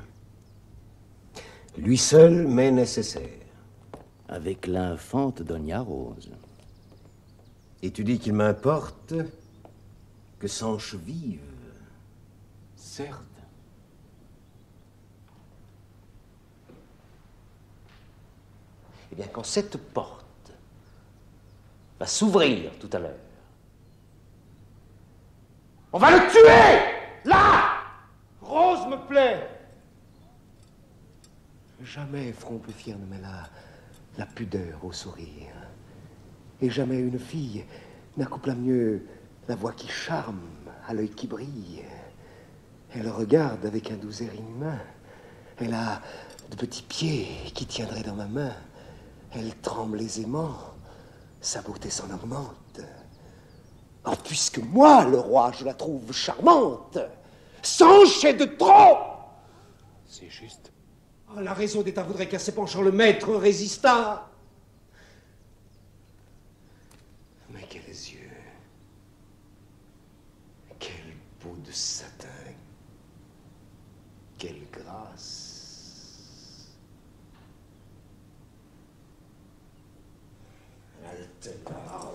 Lui seul, mais nécessaire. Avec l'infante Donia Rose. Et tu dis qu'il m'importe que Sanche vive Certes. Eh bien, quand cette porte va s'ouvrir tout à l'heure, on va le tuer Là Rose me plaît. Jamais front plus fier ne met la, la pudeur au sourire. Et jamais une fille n'accoupla mieux la voix qui charme à l'œil qui brille. Elle regarde avec un doux air inhumain. Elle a de petits pieds qui tiendraient dans ma main. Elle tremble aisément. Sa beauté s'en augmente. Or, puisque moi, le roi, je la trouve charmante, Sanche est de trop. C'est juste. Oh, La raison d'État voudrait qu'à ses penchants le maître résistât. Mais quels yeux. Quelle peau de satin. Quelle grâce.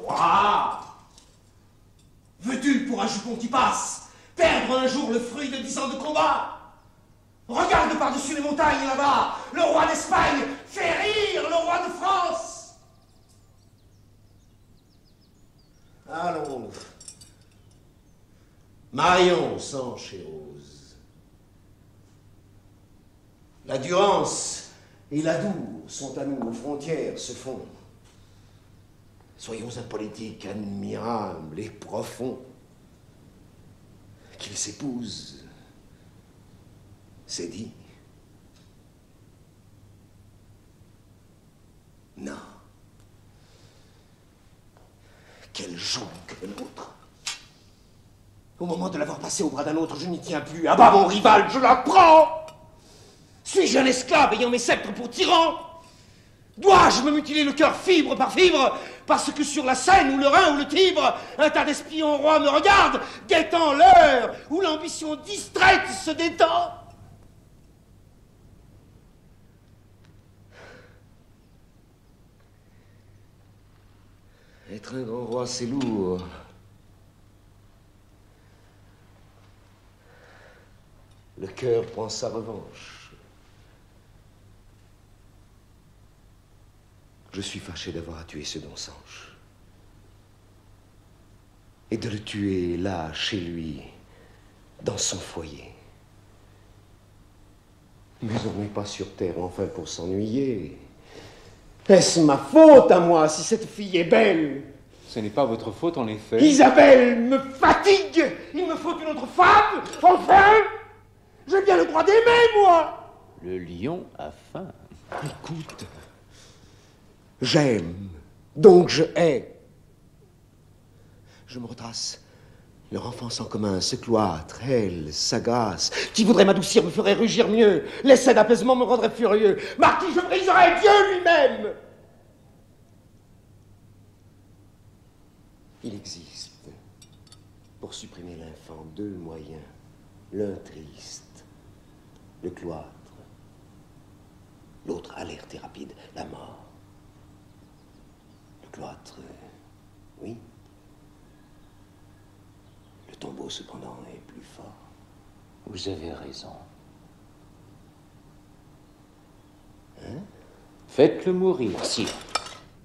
Roi Veux-tu, pour un jupon qui passe, perdre un jour le fruit de dix ans de combat? Regarde par-dessus les montagnes là-bas, le roi d'Espagne fait rire le roi de France Allons. Marion, Sanche et Rose. La Durance et l'Adour sont à nous, nos frontières se font. Soyons un politique admirable et profond. Qu'ils s'épousent, c'est dit. Non. Quelle jambe que le. Au moment de l'avoir passé au bras d'un autre, je n'y tiens plus. À bas mon rival, je la prends Suis-je un esclave ayant mes sceptres pour tyran? Dois-je me mutiler le cœur fibre par fibre parce que sur la Seine ou le Rhin ou le Tibre, un tas d'espions rois me regardent, guettant l'heure où l'ambition distraite se détend Être un grand roi, c'est lourd. Le cœur prend sa revanche. Je suis fâché d'avoir à tuer ce don Sanche. Et de le tuer là, chez lui, dans son foyer. Mais on n'est pas sur terre enfin pour s'ennuyer. Est-ce ma faute à moi si cette fille est belle? Ce n'est pas votre faute en effet. Isabelle me fatigue Il me faut une autre femme Enfin J'ai bien le droit d'aimer, moi Le lion a faim. Écoute, j'aime, donc je hais. Je me retrace Leur enfant sans commun, ce cloître, elle, sagace, qui voudrait m'adoucir me ferait rugir mieux? L'essai d'apaisement me rendrait furieux. Marquis, je briserais Dieu lui-même. Il existe, pour supprimer l'infant, deux moyens. L'un triste, le cloître. L'autre alerte et rapide, la mort. Le cloître, oui. Le tombeau, cependant, est plus fort. Vous avez raison. Hein? Faites-le mourir, sire.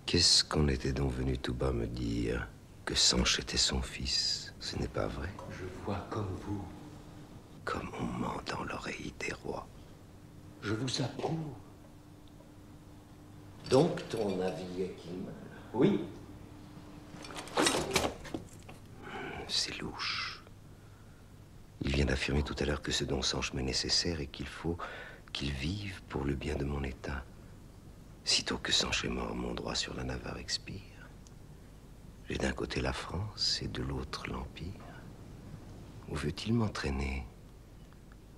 Qu'est-ce qu'on était donc venu tout bas me dire Que Sanche était son fils? Ce n'est pas vrai Je vois comme vous. Comme on ment dans l'oreille des rois. Je vous approuve. Donc ton avis est qu'il Oui. C'est louche. Il vient d'affirmer tout à l'heure que ce dont Sanche m'est nécessaire et qu'il faut qu'il vive pour le bien de mon état. Sitôt que Sanche est mort, mon droit sur la Navarre expire. J'ai d'un côté la France et de l'autre l'Empire. Où veut-il m'entraîner?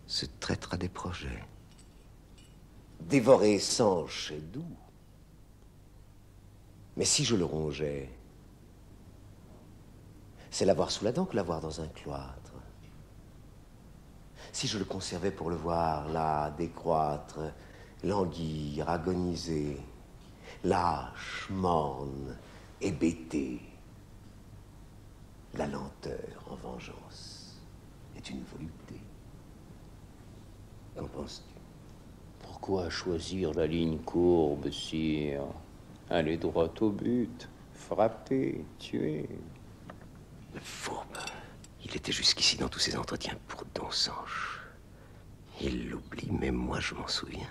Ce traître a des projets. Dévorer Sanche est doux. Mais si je le rongeais, c'est l'avoir sous la dent que l'avoir dans un cloître. Si je le conservais pour le voir là décroître, languir, agoniser, lâche, morne, hébété, la lenteur en vengeance est une volupté. Qu'en penses-tu? Pourquoi choisir la ligne courbe, sire? Aller droit au but, frapper, tuer. Le fourbe. Il était jusqu'ici dans tous ses entretiens pour Don Sanche. Il l'oublie, mais moi je m'en souviens.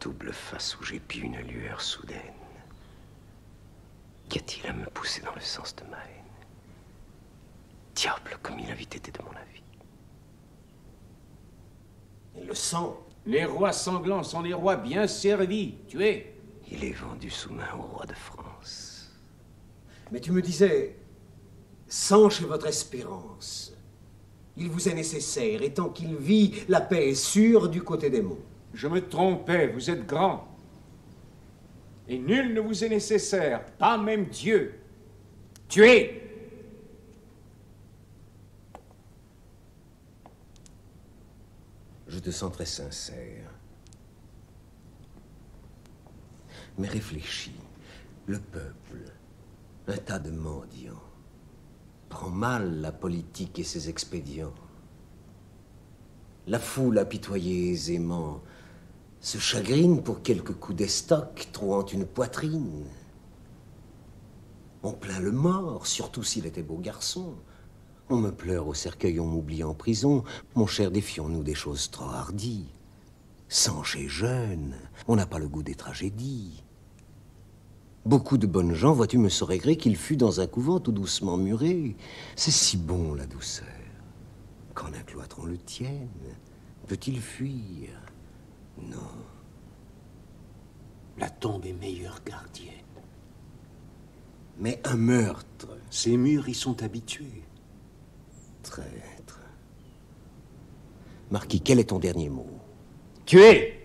Double face où j'épie une lueur soudaine. Qu'y a-t-il à me pousser dans le sens de ma haine? Diable, comme il avait été de mon avis. Il le sent. Les rois sanglants sont des rois bien servis, tu es. Il est vendu sous main au roi de France. Mais tu me disais, Sanche est votre espérance. Il vous est nécessaire, et tant qu'il vit, la paix est sûre du côté des monts. Je me trompais, vous êtes grand. Et nul ne vous est nécessaire, pas même Dieu. Tuez Je te sens très sincère. Mais réfléchis. Le peuple, un tas de mendiants, prend mal la politique et ses expédients. La foule apitoyée aisément se chagrine pour quelques coups d'estoc trouant une poitrine. On plaint le mort, surtout s'il était beau garçon. On me pleure au cercueil, on m'oublie en prison. Mon cher, défions-nous des choses trop hardies. Sanche est jeune, on n'a pas le goût des tragédies. Beaucoup de bonnes gens, vois-tu, me sauraient gré qu'il fût dans un couvent tout doucement muré. C'est si bon, la douceur. Qu'en un cloître on le tienne, peut-il fuir? Non. La tombe est meilleure gardienne. Mais un meurtre, Ces murs y sont habitués. traître. Marquis, quel est ton dernier mot? Tuez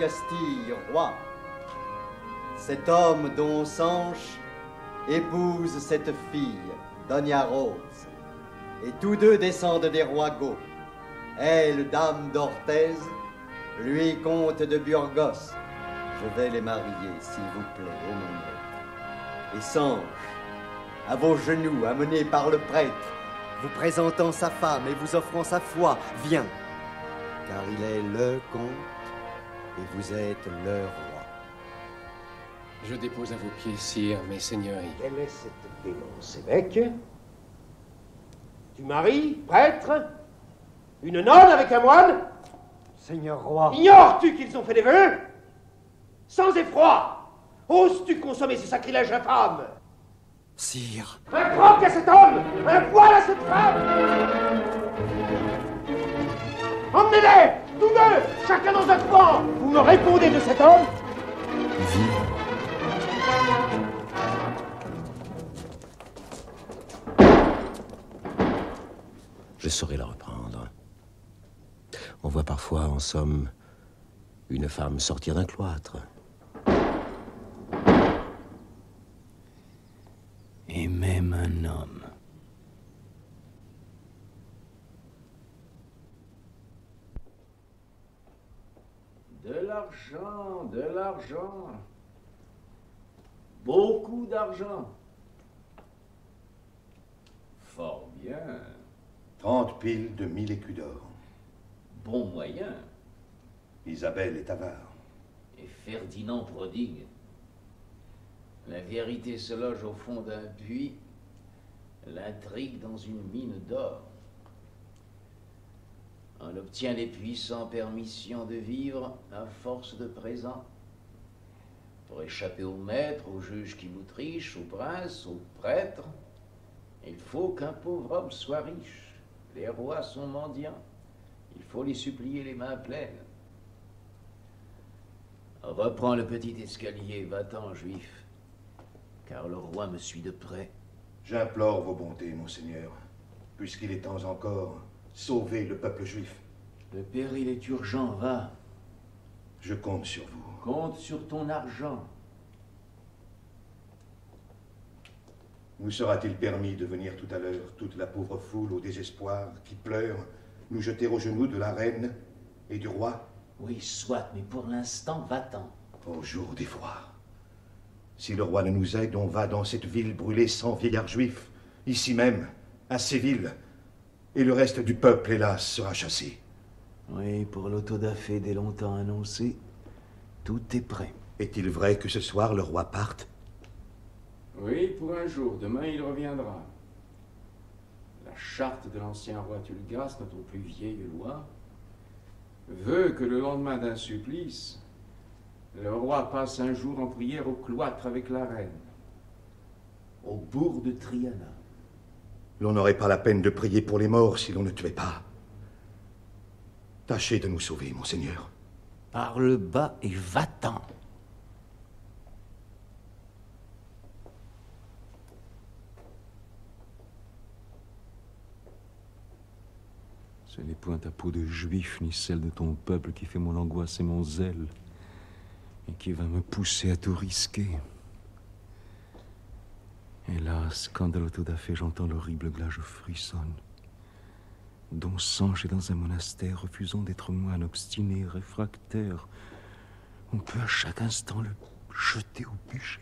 Castille, roi. Cet homme dont Sanche épouse cette fille, Donia Rose. Et tous deux descendent des rois Goths. Elle, dame d'Orthez, lui, comte de Burgos. Je vais les marier, s'il vous plaît, ô mon maître. Et Sanche, à vos genoux, amené par le prêtre, vous présentant sa femme et vous offrant sa foi, viens, car il est le comte et vous êtes le roi. Je dépose à vos pieds, sire, mes seigneuries. Quelle est cette démence, Évêque Tu maries Prêtre? Une nonne avec un moine? Seigneur roi. Ignores-tu qu'ils ont fait des vœux? Sans effroi Oses-tu consommer ce sacrilège infâme Sire. Un croc à cet homme Un poil à cette femme? Emmenez-les Tous deux Chacun dans un coin Vous me répondez de cet homme Je saurai la reprendre. On voit parfois, en somme, une femme sortir d'un cloître. Et même un homme. De l'argent, de l'argent. Beaucoup d'argent. Fort bien. Trente piles de mille écus d'or. Bon moyen. Isabelle est avare. Et Ferdinand prodigue. La vérité se loge au fond d'un puits, l'intrigue dans une mine d'or. On obtient les puissants permissions de vivre à force de présent. Pour échapper au maître, au juge qui vous triche, au prince, au prêtre, il faut qu'un pauvre homme soit riche. Les rois sont mendiants. Il faut les supplier les mains pleines. Reprends le petit escalier, va-t'en, juif, car le roi me suit de près. J'implore vos bontés, monseigneur, puisqu'il est temps encore, sauvez le peuple juif. Le péril est urgent, va. Je compte sur vous. Compte sur ton argent. Nous sera-t-il permis de venir tout à l'heure, toute la pauvre foule au désespoir, qui pleure, nous jeter aux genoux de la reine et du roi? Oui, soit, mais pour l'instant, va-t'en. Au jour d'effroi. Si le roi ne nous aide, on va dans cette ville brûlée sans vieillards juifs, ici même, à Séville, et le reste du peuple, hélas, sera chassé. Oui, pour l'autodafé dès longtemps annoncé, tout est prêt. Est-il vrai que ce soir le roi parte? Oui, pour un jour. Demain, il reviendra. La charte de l'ancien roi Tulgas, notre plus vieille loi, veut que le lendemain d'un supplice, le roi passe un jour en prière au cloître avec la reine, au bourg de Triana. L'on n'aurait pas la peine de prier pour les morts si l'on ne tuait pas. Tâchez de nous sauver, monseigneur. Parle bas et va-t'en. Ce n'est point ta peau de juif ni celle de ton peuple qui fait mon angoisse et mon zèle, et qui va me pousser à tout risquer. Hélas, quand de l'autodafé j'entends l'horrible glage frissonne, dont Sanche est dans un monastère, refusant d'être moine obstiné, réfractaire, on peut à chaque instant le jeter au bûcher.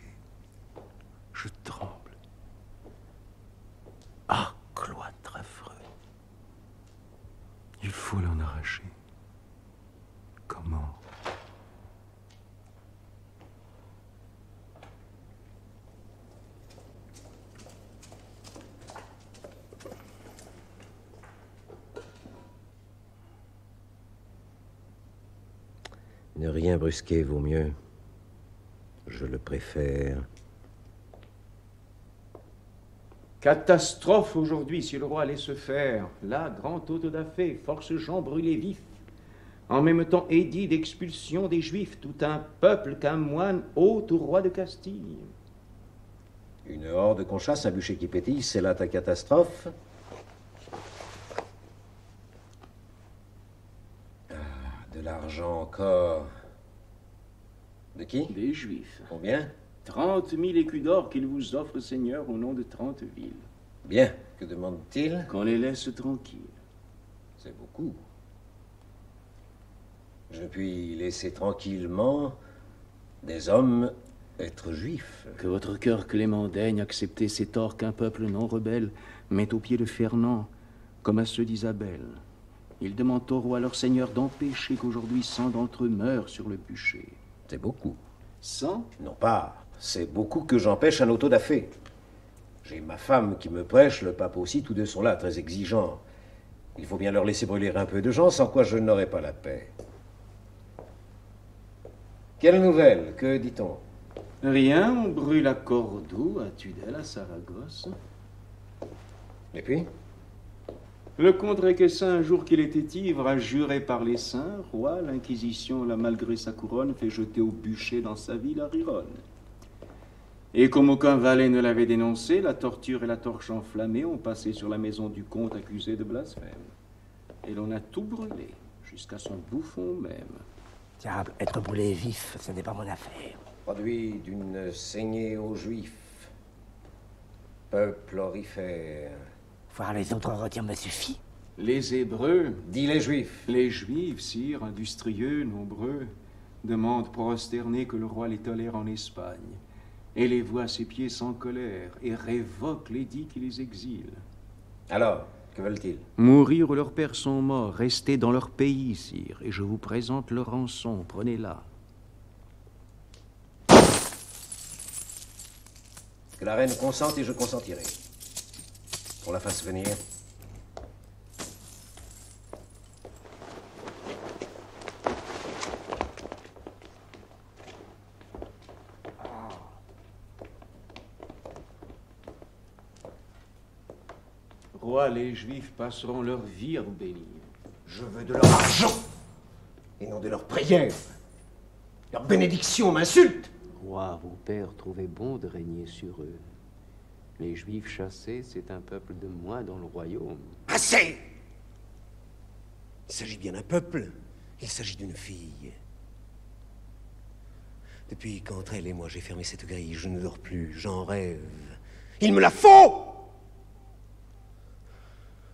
Je tremble. Ah, cloître affreux. Il faut l'en arracher. Comment Ne rien brusquer vaut mieux. Je le préfère. Catastrophe aujourd'hui si le roi allait se faire. Là, grand hôte d'affaires, force gens brûlés vifs. En même temps, édit d'expulsion des Juifs, tout un peuple qu'un moine hôte au roi de Castille. Une horde qu'on chasse, un bûcher qui pétille, c'est là ta catastrophe De l'argent encore. De qui? Des Juifs. Combien? Trente mille écus d'or qu'il vous offre, Seigneur, au nom de trente villes. Bien. Que demande-t-il? Qu'on les laisse tranquilles. C'est beaucoup. Je puis laisser tranquillement des hommes être juifs. Que votre cœur clément daigne accepter ces torts qu'un peuple non rebelle met au pied de Fernand, comme à ceux d'Isabelle. Ils demandent au roi leur seigneur d'empêcher qu'aujourd'hui cent d'entre eux meurent sur le bûcher. C'est beaucoup. Cent? Non pas. C'est beaucoup que j'empêche un auto-da-fé. J'ai ma femme qui me prêche, le pape aussi, tous deux sont là, très exigeants. Il faut bien leur laisser brûler un peu de gens, sans quoi je n'aurai pas la paix. Quelle nouvelle? Que dit-on? Rien, on brûle à Cordoue, à Tudel, à Saragosse. Et puis? Le comte Réquessin, un jour qu'il était ivre, a juré par les saints, roi, l'Inquisition l'a malgré sa couronne fait jeter au bûcher dans sa ville à Rironne. Et comme aucun valet ne l'avait dénoncé, la torture et la torche enflammée ont passé sur la maison du comte accusé de blasphème. Et l'on a tout brûlé, jusqu'à son bouffon même. Diable, être brûlé vif, ce n'est pas mon affaire. Produit d'une saignée aux Juifs. Peuple orifère. Voir les autres retire me suffit. Les Hébreux, Dis les Juifs. les Juifs, sire, industrieux, nombreux, demandent prosternés que le roi les tolère en Espagne, et les voit à ses pieds sans colère, et révoque l'édit qui les exile. Alors, que veulent-ils? Mourir où leurs pères sont morts, rester dans leur pays, sire, et je vous présente leur rançon, prenez-la. Que la reine consente et je consentirai. Qu'on la fasse venir. Roi, les Juifs passeront leur vie à vous bénir. Je veux de leur argent et non de leur prière. Leur bénédiction m'insulte. Roi, vos pères trouvaient bon de régner sur eux. Les Juifs chassés, c'est un peuple de moins dans le royaume. Assez Il s'agit bien d'un peuple. Il s'agit d'une fille. Depuis qu'entre elle et moi j'ai fermé cette grille, je ne dors plus, j'en rêve. Il me la faut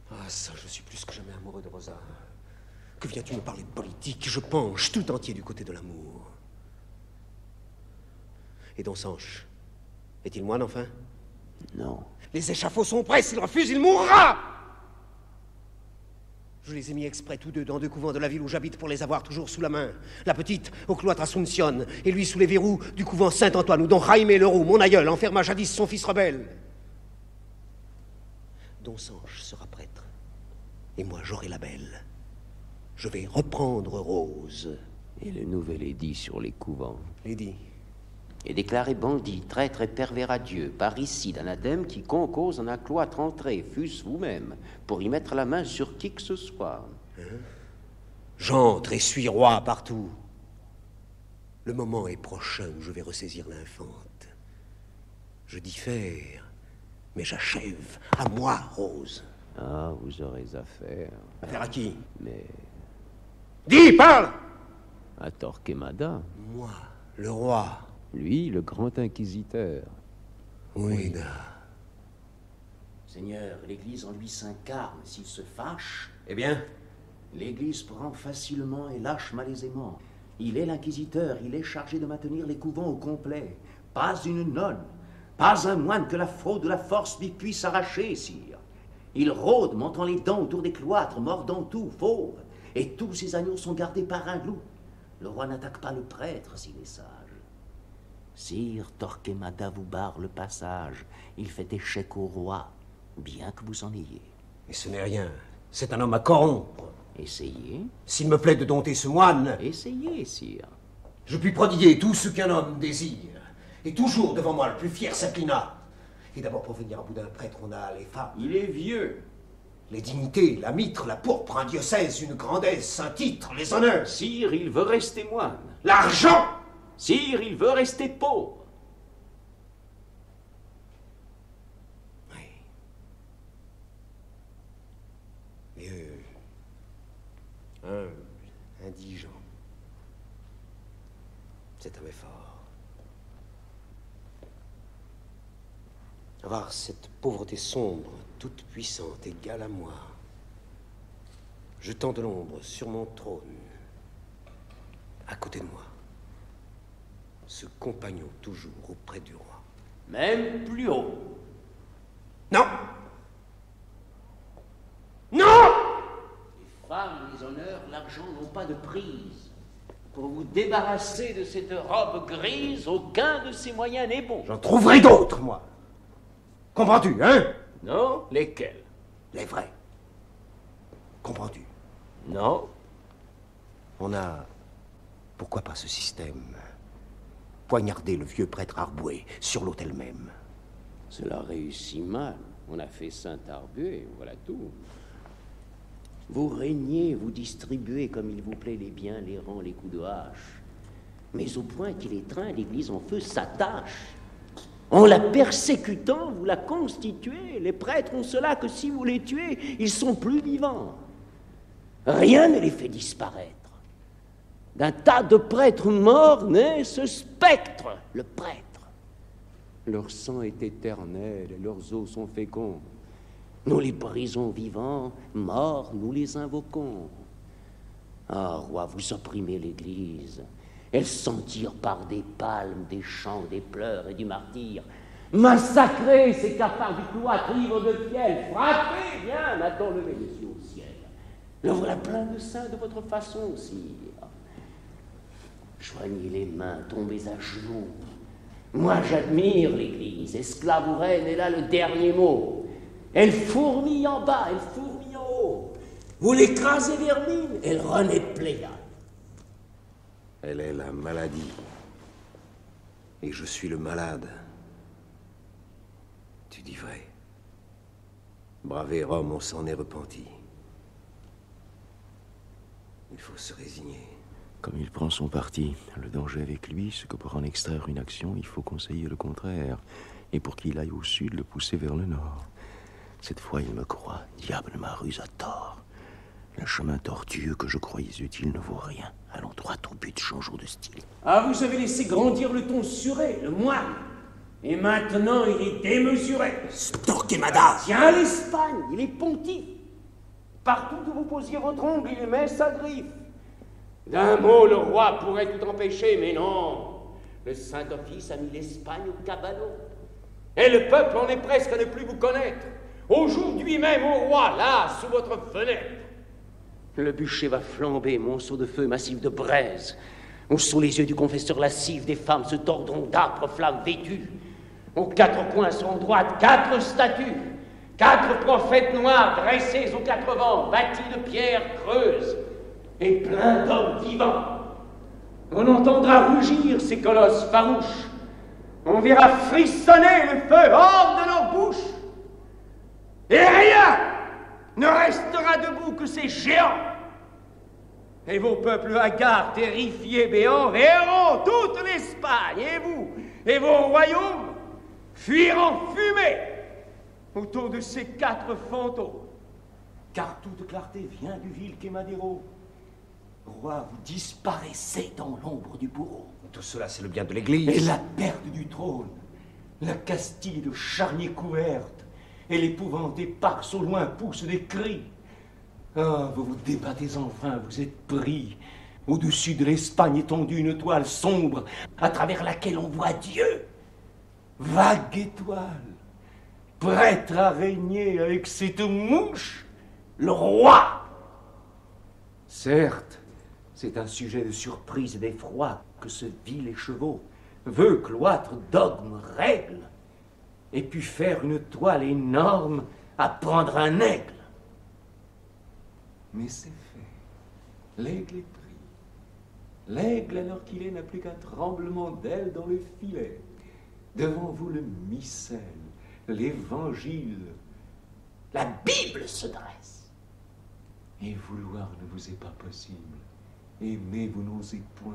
Ah, ça, je suis plus que jamais amoureux de Rosa. Que viens-tu me parler de politique? Je penche tout entier du côté de l'amour. Et Don Sanche Est-il moine enfin? Non. Les échafauds sont prêts, s'il refuse, il mourra Je les ai mis exprès tous deux dans deux couvents de la ville où j'habite pour les avoir toujours sous la main. La petite au cloître Asunción, et lui sous les verrous du couvent Saint-Antoine où Don Jaime Leroux, mon aïeul, enferma jadis son fils rebelle. Don Sanche sera prêtre, et moi j'aurai la belle. Je vais reprendre Rose. Et le nouvel édit sur les couvents. L'édit Et déclaré bandit, traître et pervers à Dieu, par ici d'anadème quiconque ose en un cloître entrer, fût-ce vous-même, pour y mettre la main sur qui que ce soit. J'entre et suis roi partout. Le moment est prochain où je vais ressaisir l'infante. Je diffère, mais j'achève. À moi, Rose. Ah, vous aurez affaire. Affaire à qui? Mais Dis, parle à Torquemada. Moi, le roi. Lui, le grand inquisiteur. Oui, Seigneur, l'Église en lui s'incarne. S'il se fâche, Eh bien? l'Église prend facilement et lâche malaisément. Il est l'inquisiteur, il est chargé de maintenir les couvents au complet. Pas une nonne, pas un moine que la fraude ou la force lui puisse arracher, sire. Il rôde, montrant les dents autour des cloîtres, mordant tout, fauve. Et tous ces agneaux sont gardés par un loup. Le roi n'attaque pas le prêtre s'il est sage. Sire, Torquemada vous barre le passage. Il fait échec au roi, bien que vous en ayez. Mais ce n'est rien. C'est un homme à corrompre. Essayez. S'il me plaît de dompter ce moine, Essayez, sire. je puis prodiguer tout ce qu'un homme désire. Et toujours devant moi, le plus fier s'inclina. Et d'abord pour venir à bout d'un prêtre, on a les femmes. Il est vieux. Les dignités, la mitre, la pourpre, un diocèse, une grandesse, un titre, les honneurs. Sire, il veut rester moine. L'argent Sire, il veut rester pauvre. Vieux, humble, indigent. C'est un effort. Avoir cette pauvreté sombre, toute puissante, égale à moi, jetant de l'ombre sur mon trône, à côté de moi, ce compagnon toujours auprès du roi. Même plus haut. Non Non Les femmes, les honneurs, l'argent n'ont pas de prise. Pour vous débarrasser de cette robe grise, aucun de ces moyens n'est bon. J'en trouverai d'autres, moi. Comprends-tu, hein? Non Lesquels? Les vrais. Comprends-tu? Non On a, pourquoi pas ce système Poignarder le vieux prêtre Arboué sur l'autel même. Cela réussit mal. On a fait Saint-Arbué, voilà tout. Vous régnez, vous distribuez comme il vous plaît les biens, les rangs, les coups de hache. Mais au point qu'il étreint l'Église en feu s'attache. En la persécutant, vous la constituez. Les prêtres ont cela que si vous les tuez, ils sont plus vivants. Rien ne les fait disparaître. D'un tas de prêtres morts naît ce spectre, le prêtre. Leur sang est éternel et leurs os sont féconds. Nous les brisons vivants, morts, nous les invoquons. Ah, roi, vous opprimez l'Église. Elle s'en par des palmes, des chants, des pleurs et du martyr. Massacrez ces cafards du cloître, ivres de fiel, frappez bien, maintenant levez les yeux au ciel. Le voilà plein de sein de votre façon, sire. Joignez les mains, tombez à genoux. Moi, j'admire l'Église. Esclave ou reine, elle a le dernier mot. Elle fourmille en bas, elle fourmille en haut. Vous l'écrasez, vermine, elle renaît Pléiade. Elle est la maladie. Et je suis le malade. Tu dis vrai. Braver Rome, on s'en est repenti. Il faut se résigner. Comme il prend son parti, le danger avec lui, c'est que pour en extraire une action, il faut conseiller le contraire. Et pour qu'il aille au sud, le pousser vers le nord. Cette fois, il me croit. Diable ma ruse à tort. Le chemin tortueux que je croyais utile ne vaut rien. Allons droit au but, changeons de style. Ah, vous avez laissé grandir le ton suré, le moine. Et maintenant, il est démesuré. Storquemada Tiens l'Espagne, il est pontife. Partout où vous posiez votre ongle, il met sa griffe. D'un mot, le roi pourrait tout empêcher, mais non. Le Saint-Office a mis l'Espagne au cabalot. Et le peuple en est presque à ne plus vous connaître. Aujourd'hui même, au roi, là, sous votre fenêtre. Le bûcher va flamber, monceau de feu massif de braise, où sous les yeux du confesseur lascif, des femmes se tordront d'âpres flammes vêtues. Aux quatre coins seront droites quatre statues, quatre prophètes noirs dressés aux quatre vents, bâtis de pierres creuses et pleins d'hommes vivants. On entendra rugir ces colosses farouches. On verra frissonner le feu hors de leurs bouches. Et rien ne restera debout que ces géants. Et vos peuples hagards, terrifiés, béants, verront toute l'Espagne, et vous, et vos royaumes, fuir en fumée autour de ces quatre fantômes. Car toute clarté vient du vil Quemadero. Roi, vous disparaissez dans l'ombre du bourreau. Tout cela, c'est le bien de l'Église. Et la perte du trône, la Castille de charniers couverte, et l'épouvante éparse au loin pousse des cris. Ah, vous vous débattez enfin, vous êtes pris. Au-dessus de l'Espagne étendue une toile sombre, à travers laquelle on voit Dieu. Vague étoile, prête à régner avec cette mouche, le roi. Certes, c'est un sujet de surprise et d'effroi que ce vil écheveau veut cloître dogme, règle, et puis faire une toile énorme à prendre un aigle. Mais c'est fait. L'aigle est pris. L'aigle, alors qu'il est, n'a plus qu'un tremblement d'aile dans le filet. Devant vous, le missel, l'évangile, la Bible se dresse. Et vouloir ne vous est pas possible. Aimer, vous n'osez point.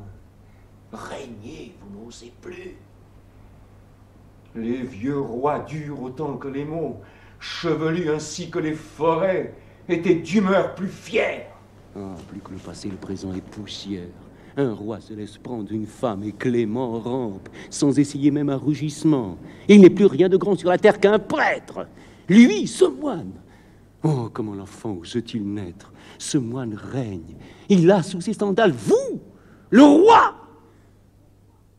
Régner, vous n'osez plus. Les vieux rois durs autant que les mots, chevelus ainsi que les forêts, étaient d'humeur plus fière. Ah, plus que le passé, le présent est poussière. Un roi se laisse prendre une femme et Clément rampe, sans essayer même un rugissement. Il n'est plus rien de grand sur la terre qu'un prêtre. Lui, ce moine. Oh, comment l'enfant ose-t-il naître? Ce moine règne. Il a sous ses sandales vous, le roi.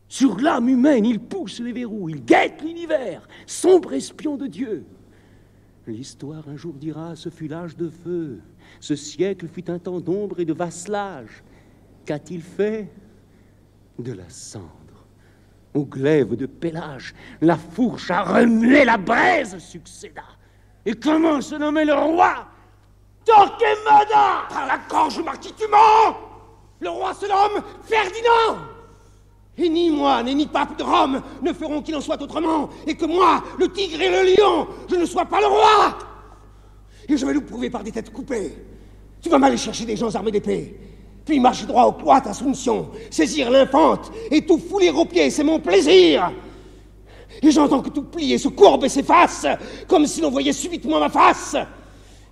Sur l'âme humaine, il pousse les verrous, il guette l'univers, sombre espion de Dieu. L'histoire un jour dira, ce fut l'âge de feu, ce siècle fut un temps d'ombre et de vasselage. Qu'a-t-il fait? De la cendre. Au glaive de Pélage, la fourche a remué la braise succéda. Et comment se nommait le roi Torquemada. Par la gorge, marquis, tu mens Le roi se nomme Ferdinand. Et ni moi, ni ni pape de Rome ne feront qu'il en soit autrement, et que moi, le tigre et le lion, je ne sois pas le roi. Et je vais le prouver par des têtes coupées. Tu vas m'aller chercher des gens armés d'épée, puis marcher droit au cloître Assomption, saisir l'infante et tout fouler aux pieds, c'est mon plaisir Et j'entends que tout plie et se courbe et s'efface, comme si l'on voyait subitement ma face.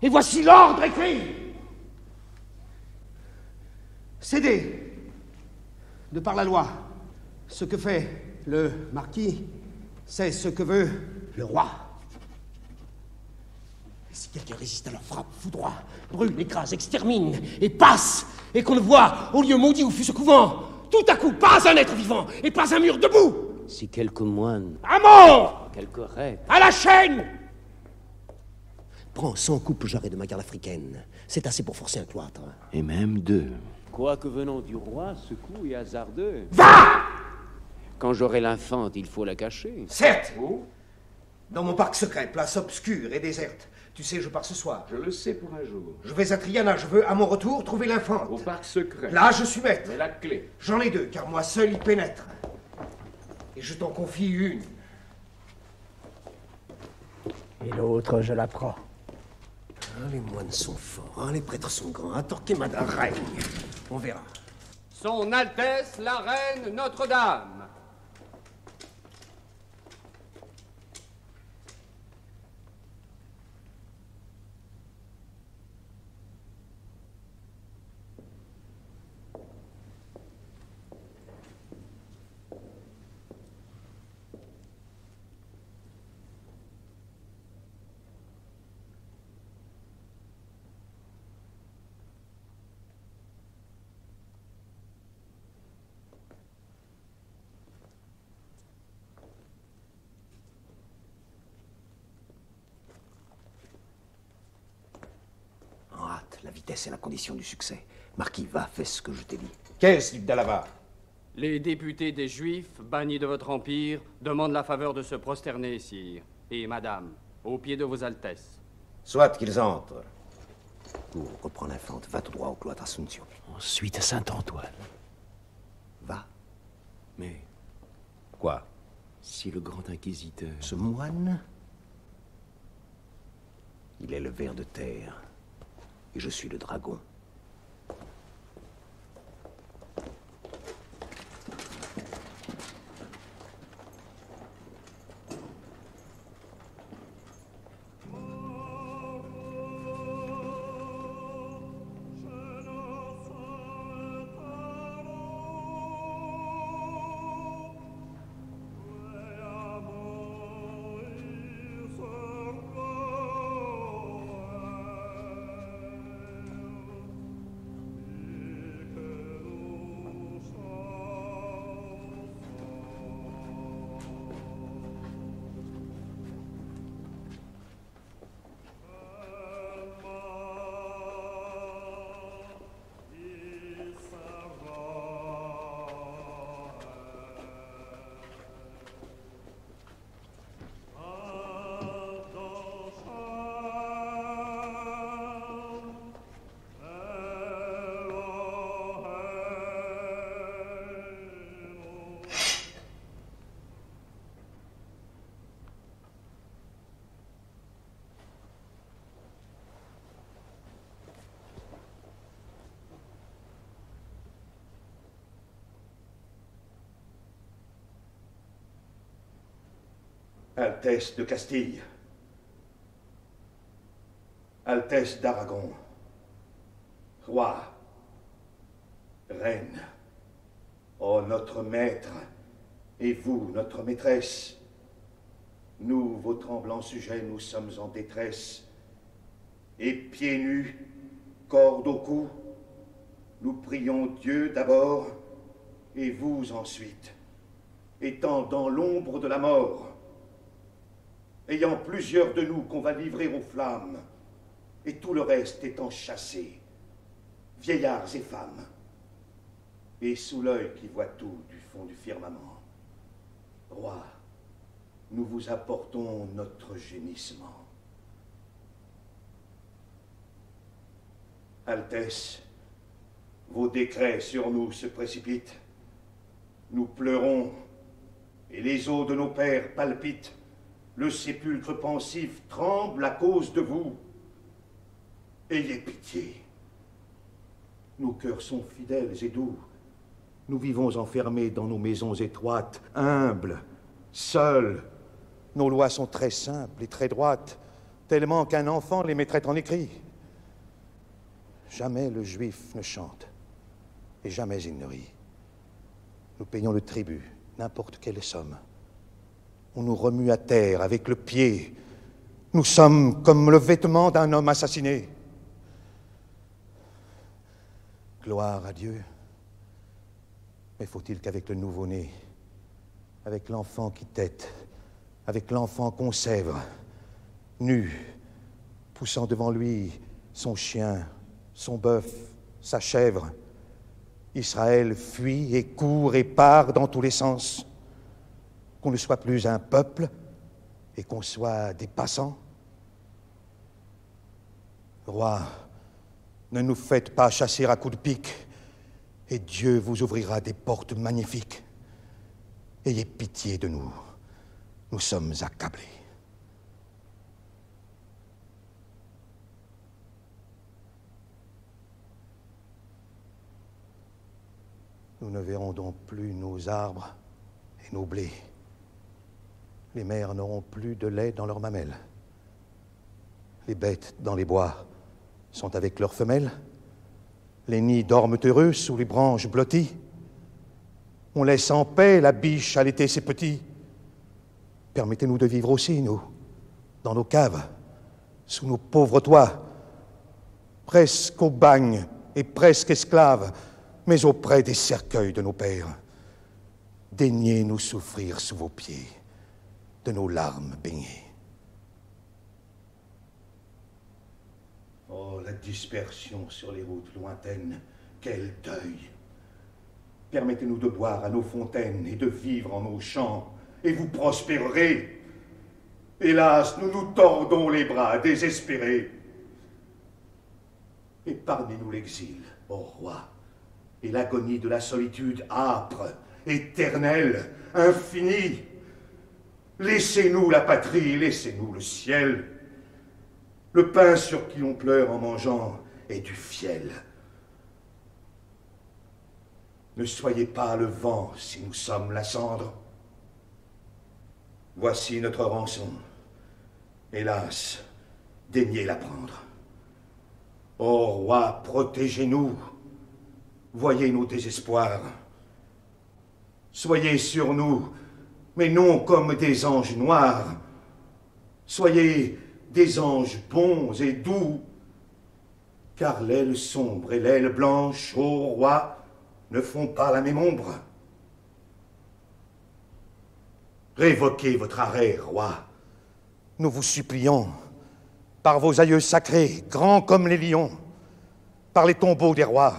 Et voici l'ordre écrit. Cédez, de par la loi, ce que fait le marquis, c'est ce que veut le roi. Et si quelqu'un résiste à leur frappe, foudroie, brûle, écrase, extermine, et passe, et qu'on le voit au lieu maudit où fut ce couvent, tout à coup, pas un être vivant, et pas un mur debout, Si quelques moines, à mort, quelques reines, à la chaîne Prends 100 coupes jarrets de ma garde africaine. C'est assez pour forcer un cloître. et même deux. Quoique venant du roi, ce coup est hasardeux. Va Quand j'aurai l'infante, il faut la cacher. Certes Dans mon parc secret, place obscure et déserte. Tu sais, je pars ce soir. Je le sais pour un jour. Je vais à Triana, je veux, à mon retour, trouver l'infante. Au parc secret. Là, je suis maître. Mais la clé. J'en ai deux, car moi seul y pénètre. Et je t'en confie une. Et l'autre, je la prends. Ah, les moines sont forts, hein, les prêtres sont grands. À Torquemada règne. On verra. Son Altesse la Reine Notre-Dame. En hâte, la vitesse est la condition du succès. Marquis, va, fais ce que je t'ai dit. Qu'est-ce, d'Alava? Les députés des Juifs, bannis de votre empire, demandent la faveur de se prosterner, sire. Et madame, aux pieds de vos Altesses. Soit qu'ils entrent. Pour reprendre l'infante, va tout droit au cloître Assomption. Ensuite à Saint-Antoine. Va. Mais Quoi? si le grand inquisiteur. Ce moine, il est le ver de terre. Et je suis le dragon. Altesse de Castille, Altesse d'Aragon, Roi, Reine, ô notre maître, et vous, notre maîtresse, nous, vos tremblants sujets, nous sommes en détresse, et pieds nus, corde au cou, nous prions Dieu d'abord, et vous ensuite, étant dans l'ombre de la mort, ayant plusieurs de nous qu'on va livrer aux flammes, et tout le reste étant chassé, vieillards et femmes, et sous l'œil qui voit tout du fond du firmament. Roi, nous vous apportons notre gémissement. Altesse, vos décrets sur nous se précipitent. Nous pleurons, et les os de nos pères palpitent. Le sépulcre pensif tremble à cause de vous. Ayez pitié. Nos cœurs sont fidèles et doux. Nous vivons enfermés dans nos maisons étroites, humbles, seuls. Nos lois sont très simples et très droites, tellement qu'un enfant les mettrait en écrit. Jamais le juif ne chante, et jamais il ne rit. Nous payons le tribut, n'importe quelle somme. Nous remue à terre avec le pied. Nous sommes comme le vêtement d'un homme assassiné. Gloire à Dieu. Mais faut-il qu'avec le nouveau-né, avec l'enfant qui tête, avec l'enfant qu'on sèvre, nu, poussant devant lui son chien, son bœuf, sa chèvre, Israël fuit et court et part dans tous les sens, qu'on ne soit plus un peuple et qu'on soit des passants Roi, ne nous faites pas chasser à coups de pique, et Dieu vous ouvrira des portes magnifiques. Ayez pitié de nous, nous sommes accablés. Nous ne verrons donc plus nos arbres et nos blés. Les mères n'auront plus de lait dans leurs mamelles. Les bêtes dans les bois sont avec leurs femelles. Les nids dorment heureux sous les branches blotties. On laisse en paix la biche allaiter ses petits. Permettez-nous de vivre aussi, nous, dans nos caves, sous nos pauvres toits, presque au bagne et presque esclaves, mais auprès des cercueils de nos pères. Daignez nous souffrir sous vos pieds, de nos larmes baignées. Oh, la dispersion sur les routes lointaines, quel deuil Permettez-nous de boire à nos fontaines et de vivre en nos champs, et vous prospérerez. Hélas, nous nous tordons les bras, désespérés. Épargnez-nous l'exil, ô roi, et l'agonie de la solitude âpre, éternelle, infinie. Laissez-nous la patrie, laissez-nous le ciel. Le pain sur qui on pleure en mangeant est du fiel. Ne soyez pas le vent si nous sommes la cendre. Voici notre rançon. Hélas, daignez la prendre. Ô roi, protégez-nous. Voyez nos désespoirs. Soyez sur nous, mais non comme des anges noirs. Soyez des anges bons et doux, car l'aile sombre et l'aile blanche, ô roi, ne font pas la même ombre. Révoquez votre arrêt, roi. Nous vous supplions, par vos aïeux sacrés, grands comme les lions, par les tombeaux des rois,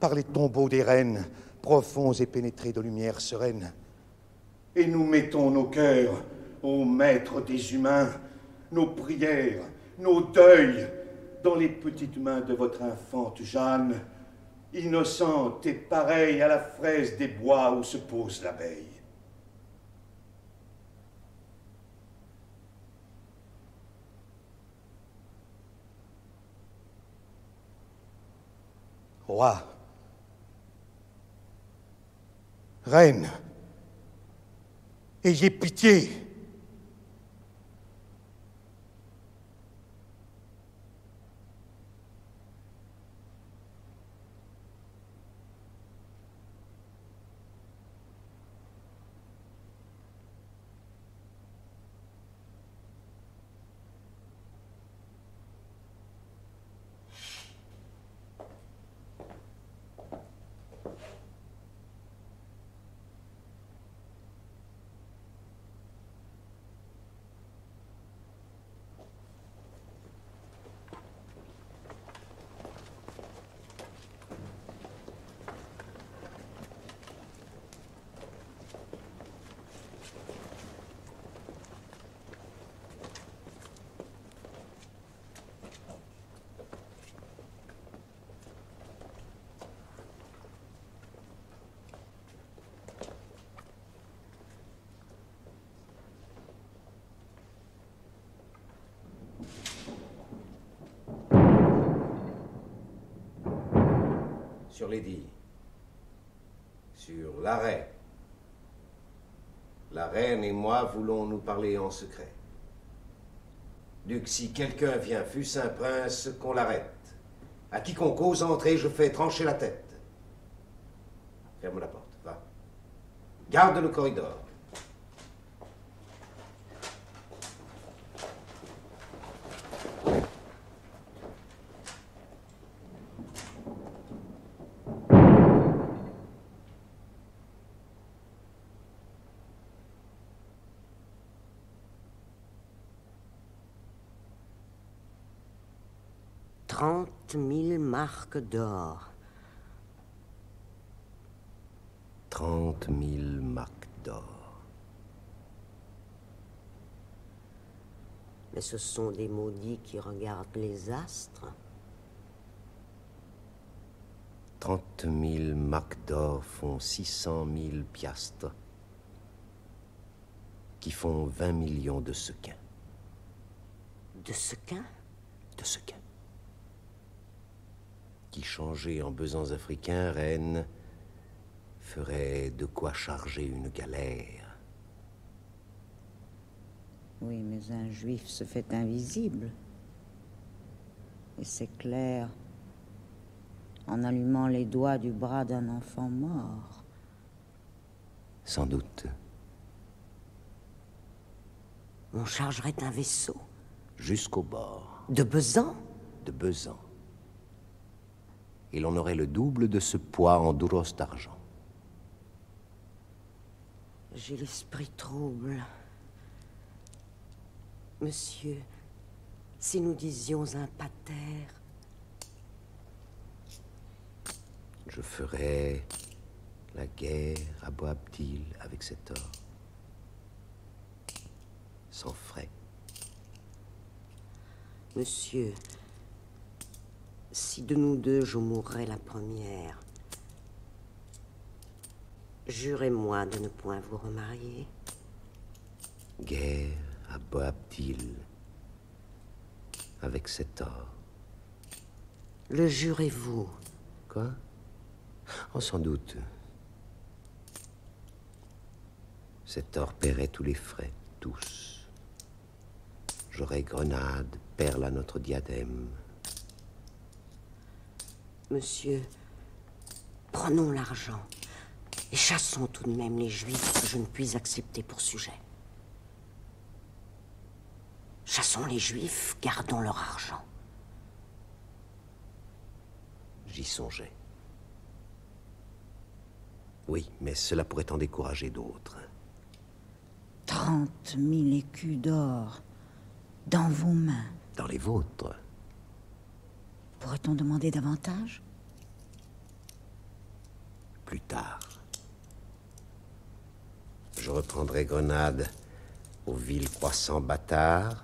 par les tombeaux des reines, profonds et pénétrés de lumière sereine. Et nous mettons nos cœurs, ô maître des humains, nos prières, nos deuils dans les petites mains de votre infante Jeanne, innocente et pareille à la fraise des bois où se pose l'abeille. Roi, Reine, ayez pitié. Sur l'édit. Sur l'arrêt. La reine et moi voulons nous parler en secret. Duc, si quelqu'un vient, fût-ce un prince, qu'on l'arrête. À quiconque ose entrer, je fais trancher la tête. Ferme la porte, va. Garde le corridor. Trente mille marques d'or. Trente mille marques d'or. Mais ce sont des maudits qui regardent les astres. Trente mille marques d'or font six cent mille piastres, qui font vingt millions de sequins. De sequins? De sequins. Qui, en besants africains, reine, ferait de quoi charger une galère. Oui, mais un juif se fait invisible. Et c'est clair en allumant les doigts du bras d'un enfant mort. Sans doute. On chargerait un vaisseau. Jusqu'au bord. De besan De besan. Et l'on aurait le double de ce poids en douros d'argent. J'ai l'esprit trouble. Monsieur, si nous disions un pater, Je ferais la guerre à Boabdil avec cet or. Sans frais. monsieur, si de nous deux je mourrais la première, jurez-moi de ne point vous remarier. Guerre à Boabdil avec cet or. Le jurez-vous Quoi? Oh, sans doute. Cet or paierait tous les frais, tous. J'aurais grenade, perle à notre diadème. Monsieur, prenons l'argent et chassons tout de même les juifs que je ne puis accepter pour sujet. Chassons les juifs, gardons leur argent. J'y songeais. Oui, mais cela pourrait en décourager d'autres. Trente mille écus d'or dans vos mains. Dans les vôtres. Pourrait-on demander davantage Plus tard. Je reprendrai Grenade aux villes croissants bâtards.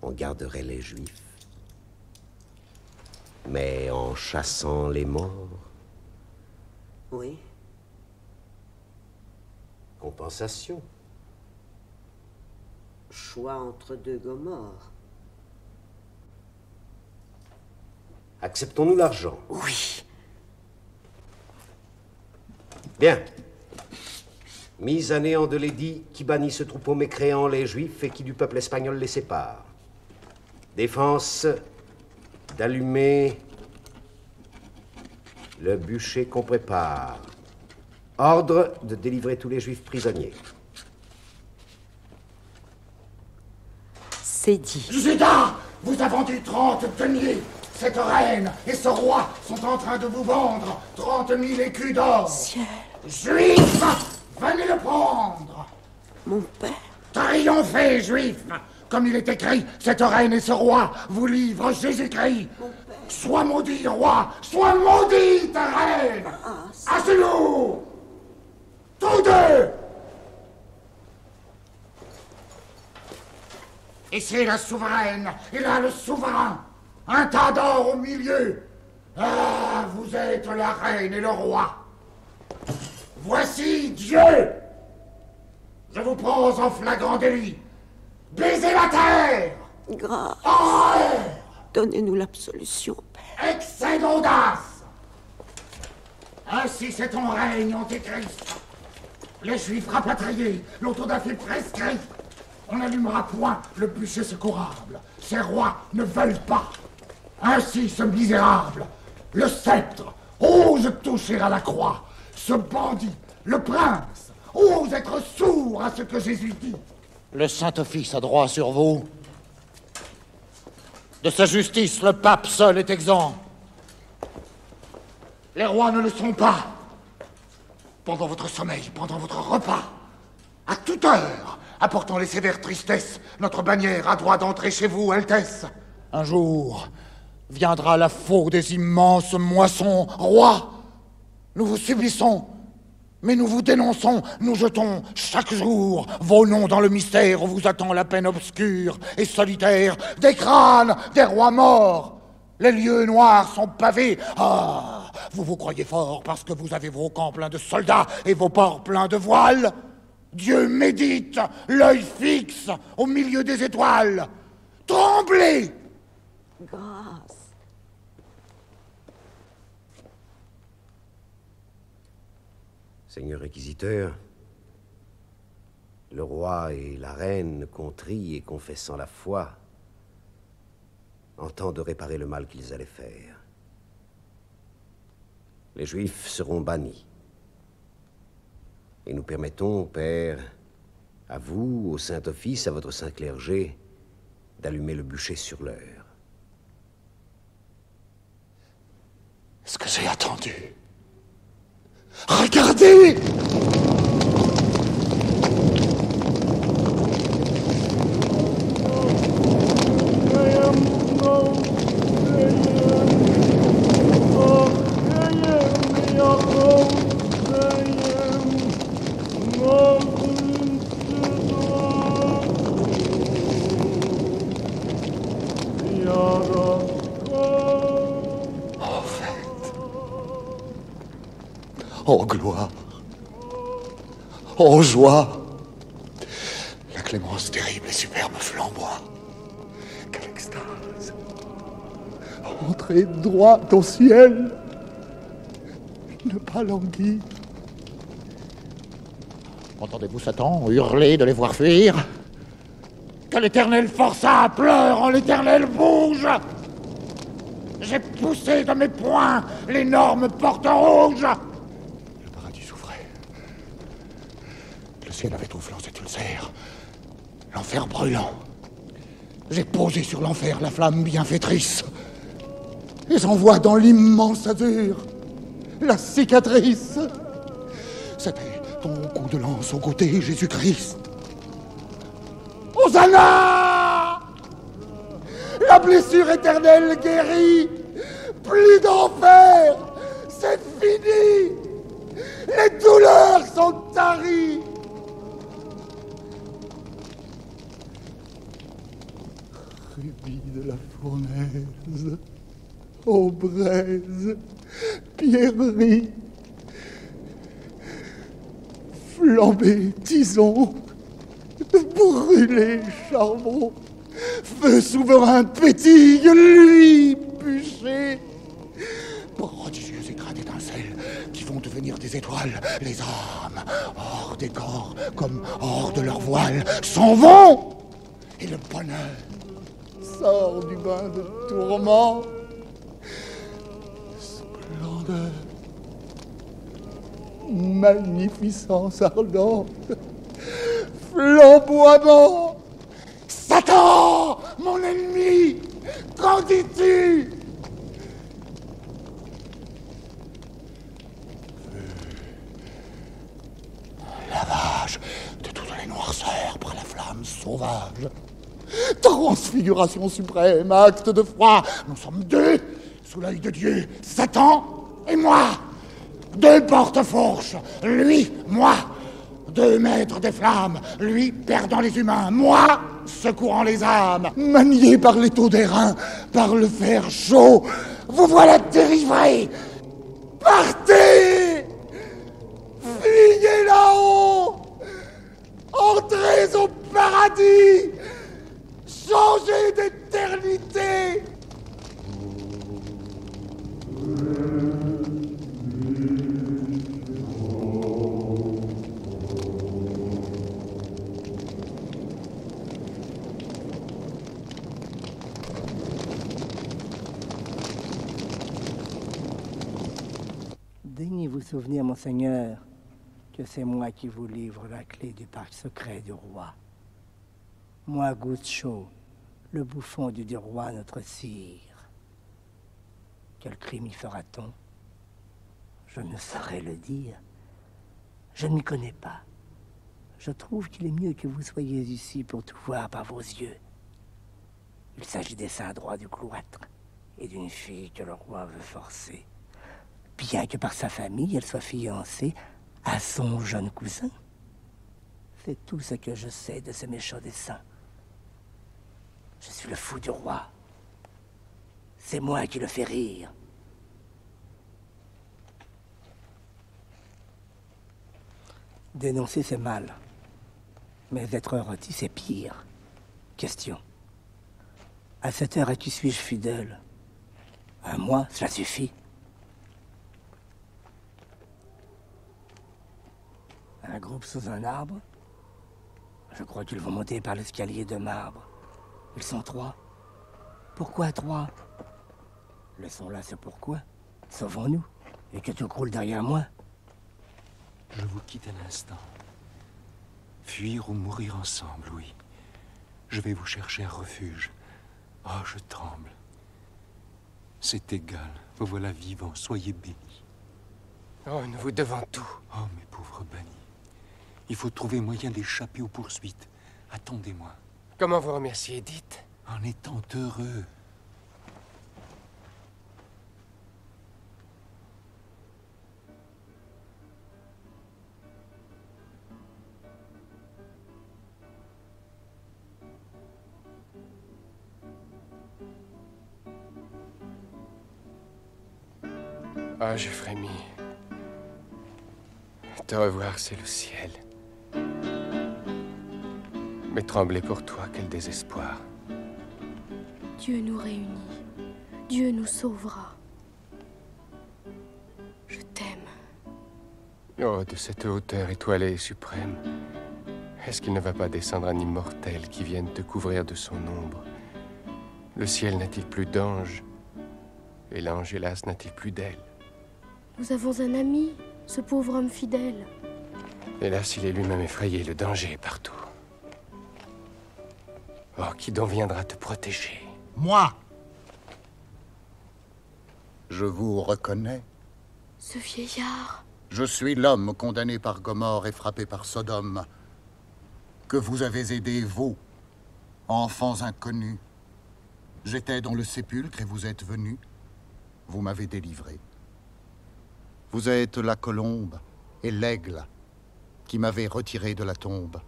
On garderait les Juifs. Mais en chassant les morts, Oui, compensation. choix entre deux Gomorres. Acceptons-nous l'argent Oui. Bien. Mise à néant de l'édit qui bannit ce troupeau mécréant les Juifs et qui du peuple espagnol les sépare. Défense d'allumer le bûcher qu'on prépare. Ordre de délivrer tous les Juifs prisonniers. C'est dit. Judas, vous avez vendu 30 deniers. Cette reine et ce roi sont en train de vous vendre 30 000 écus d'or. Ciel. Juifs, venez le prendre. Mon père. Triomphez, Juifs. Comme il est écrit, cette reine et ce roi vous livrent Jésus-Christ. Sois maudit, roi, sois maudite, reine. À genoux. Tous deux. Et c'est la souveraine, et là le souverain. Un tas d'or au milieu. Ah, vous êtes la reine et le roi. Voici Dieu. Je vous prends en flagrant délit. Baisez la terre. Grâce. Horreur. Donnez-nous l'absolution, Père. Excès d'audace Ainsi c'est ton règne, Antéchrist. Les Juifs rapatriés, l'autodafé prescrit. On n'allumera point le bûcher secourable. Ces rois ne veulent pas. Ainsi ce misérable, le sceptre, ose toucher à la croix. Ce bandit, le prince, ose être sourd à ce que Jésus dit. Le Saint-Office a droit sur vous. De sa justice, le pape seul est exempt. Les rois ne le sont pas. Pendant votre sommeil, pendant votre repas, à toute heure, apportant les sévères tristesses, notre bannière a droit d'entrer chez vous, Altesse. Un jour, viendra la faux des immenses moissons. Roi, nous vous subissons, mais nous vous dénonçons, nous jetons chaque jour vos noms dans le mystère où vous attend la peine obscure et solitaire des crânes des rois morts. Les lieux noirs sont pavés. Ah, vous vous croyez fort parce que vous avez vos camps pleins de soldats et vos ports pleins de voiles. Dieu médite, l'œil fixe au milieu des étoiles. Tremblez Grâce. Seigneur inquisiteur, le roi et la reine, contrits et confessant la foi, entendent réparer le mal qu'ils allaient faire. Les Juifs seront bannis. Et nous permettons, Père, à vous, au Saint-Office, à votre Saint Clergé, d'allumer le bûcher sur l'heure. Ce que j'ai attendu. Regardez En joie. La clémence terrible et superbe flamboie. Quelle extase. Entrez droit au ciel. Ne pas languir. Entendez-vous Satan hurler de les voir fuir? Que l'éternel forçat pleure en l'éternel bouge J'ai poussé de mes poings l'énorme porte rouge Le paradis s'ouvrait. Le ciel avait tout flanc cet ulcère. L'enfer brûlant. J'ai posé sur l'enfer la flamme bienfaitrice. Et j'en vois dans l'immense azur la cicatrice. C'était ton coup de lance au côté, Jésus-Christ. Hosanna La blessure éternelle guérie. Plus d'enfer. C'est fini. Les douleurs sont taries. Rubis de la fournaise, aux braises, pierreries, flambé, tison, brûlé, charbon, feu souverain pétille, lui, bûcher, prodigieux écrans d'étincelles qui vont devenir des étoiles, les âmes, hors des corps, comme hors de leur voile, s'en vont, et le bonheur sort du bain de tourment, splendeur magnificence ardente, flamboiement. Satan, mon ennemi, qu'en dis-tu? Lavage de toutes les noirceurs par la flamme sauvage. Transfiguration suprême, acte de foi. Nous sommes deux, sous l'œil de Dieu, Satan et moi. Deux porte-fourches, lui, moi. Deux maîtres des flammes, lui perdant les humains, moi secourant les âmes, manié par les taux d'airain, par le fer chaud. Vous voilà délivrés. Partez Fuyez là-haut Entrez au paradis changer d'éternité. Daignez vous souvenir, monseigneur, que c'est moi qui vous livre la clé du parc secret du roi. Moi, Goucho, le bouffon du du roi, notre sire. Quel crime y fera-t-on? Je ne saurais le dire. Je ne m'y connais pas. Je trouve qu'il est mieux que vous soyez ici pour tout voir par vos yeux. Il s'agit des saints droits du cloître et d'une fille que le roi veut forcer. Bien que par sa famille, elle soit fiancée à son jeune cousin. C'est tout ce que je sais de ce méchant dessein. Je suis le fou du roi. C'est moi qui le fais rire. Dénoncer, c'est mal. Mais être rôti, c'est pire. Question. À cette heure, à qui suis-je fidèle? À moi, cela suffit. Un groupe sous un arbre? Je crois qu'ils vont monter par l'escalier de marbre. Ils sont trois. Pourquoi trois? Laissons-la ce pourquoi? Sauvons-nous. Et que tu croules derrière moi. Je vous quitte à l'instant. Fuir ou mourir ensemble, oui. Je vais vous chercher un refuge. Oh, je tremble. C'est égal. Vous voilà vivant. Soyez bénis. Oh, nous vous devons tout. Oh, mes pauvres bannis. Il faut trouver moyen d'échapper aux poursuites. Attendez-moi. Comment vous remercier, dites? En étant heureux. Ah, j'ai frémi. Te revoir, c'est le ciel. Mais trembler pour toi, quel désespoir. Dieu nous réunit. Dieu nous sauvera. Je t'aime. Oh, de cette hauteur étoilée et suprême, est-ce qu'il ne va pas descendre un immortel qui vienne te couvrir de son ombre? Le ciel n'a-t-il plus d'anges Et l'ange, hélas, n'a-t-il plus d'ailes Nous avons un ami, ce pauvre homme fidèle. Hélas, il est lui-même effrayé, le danger est partout. Oh, qui donc viendra te protéger Moi Je vous reconnais. Ce vieillard. Je suis l'homme condamné par Gomorre et frappé par Sodome, que vous avez aidé, vous, enfants inconnus. J'étais dans le sépulcre et vous êtes venus. Vous m'avez délivré. Vous êtes la colombe et l'aigle qui m'avait retiré de la tombe.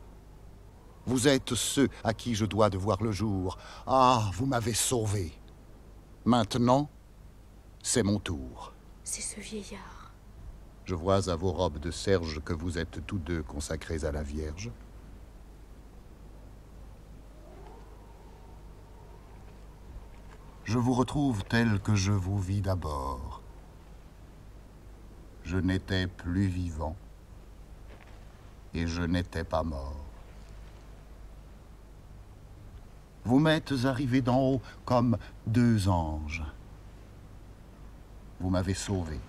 Vous êtes ceux à qui je dois de voir le jour. Ah, vous m'avez sauvé. Maintenant, c'est mon tour. C'est ce vieillard. Je vois à vos robes de serge que vous êtes tous deux consacrés à la Vierge. Je vous retrouve tel que je vous vis d'abord. Je n'étais plus vivant et je n'étais pas mort. Vous m'êtes arrivé d'en haut comme deux anges. Vous m'avez sauvé.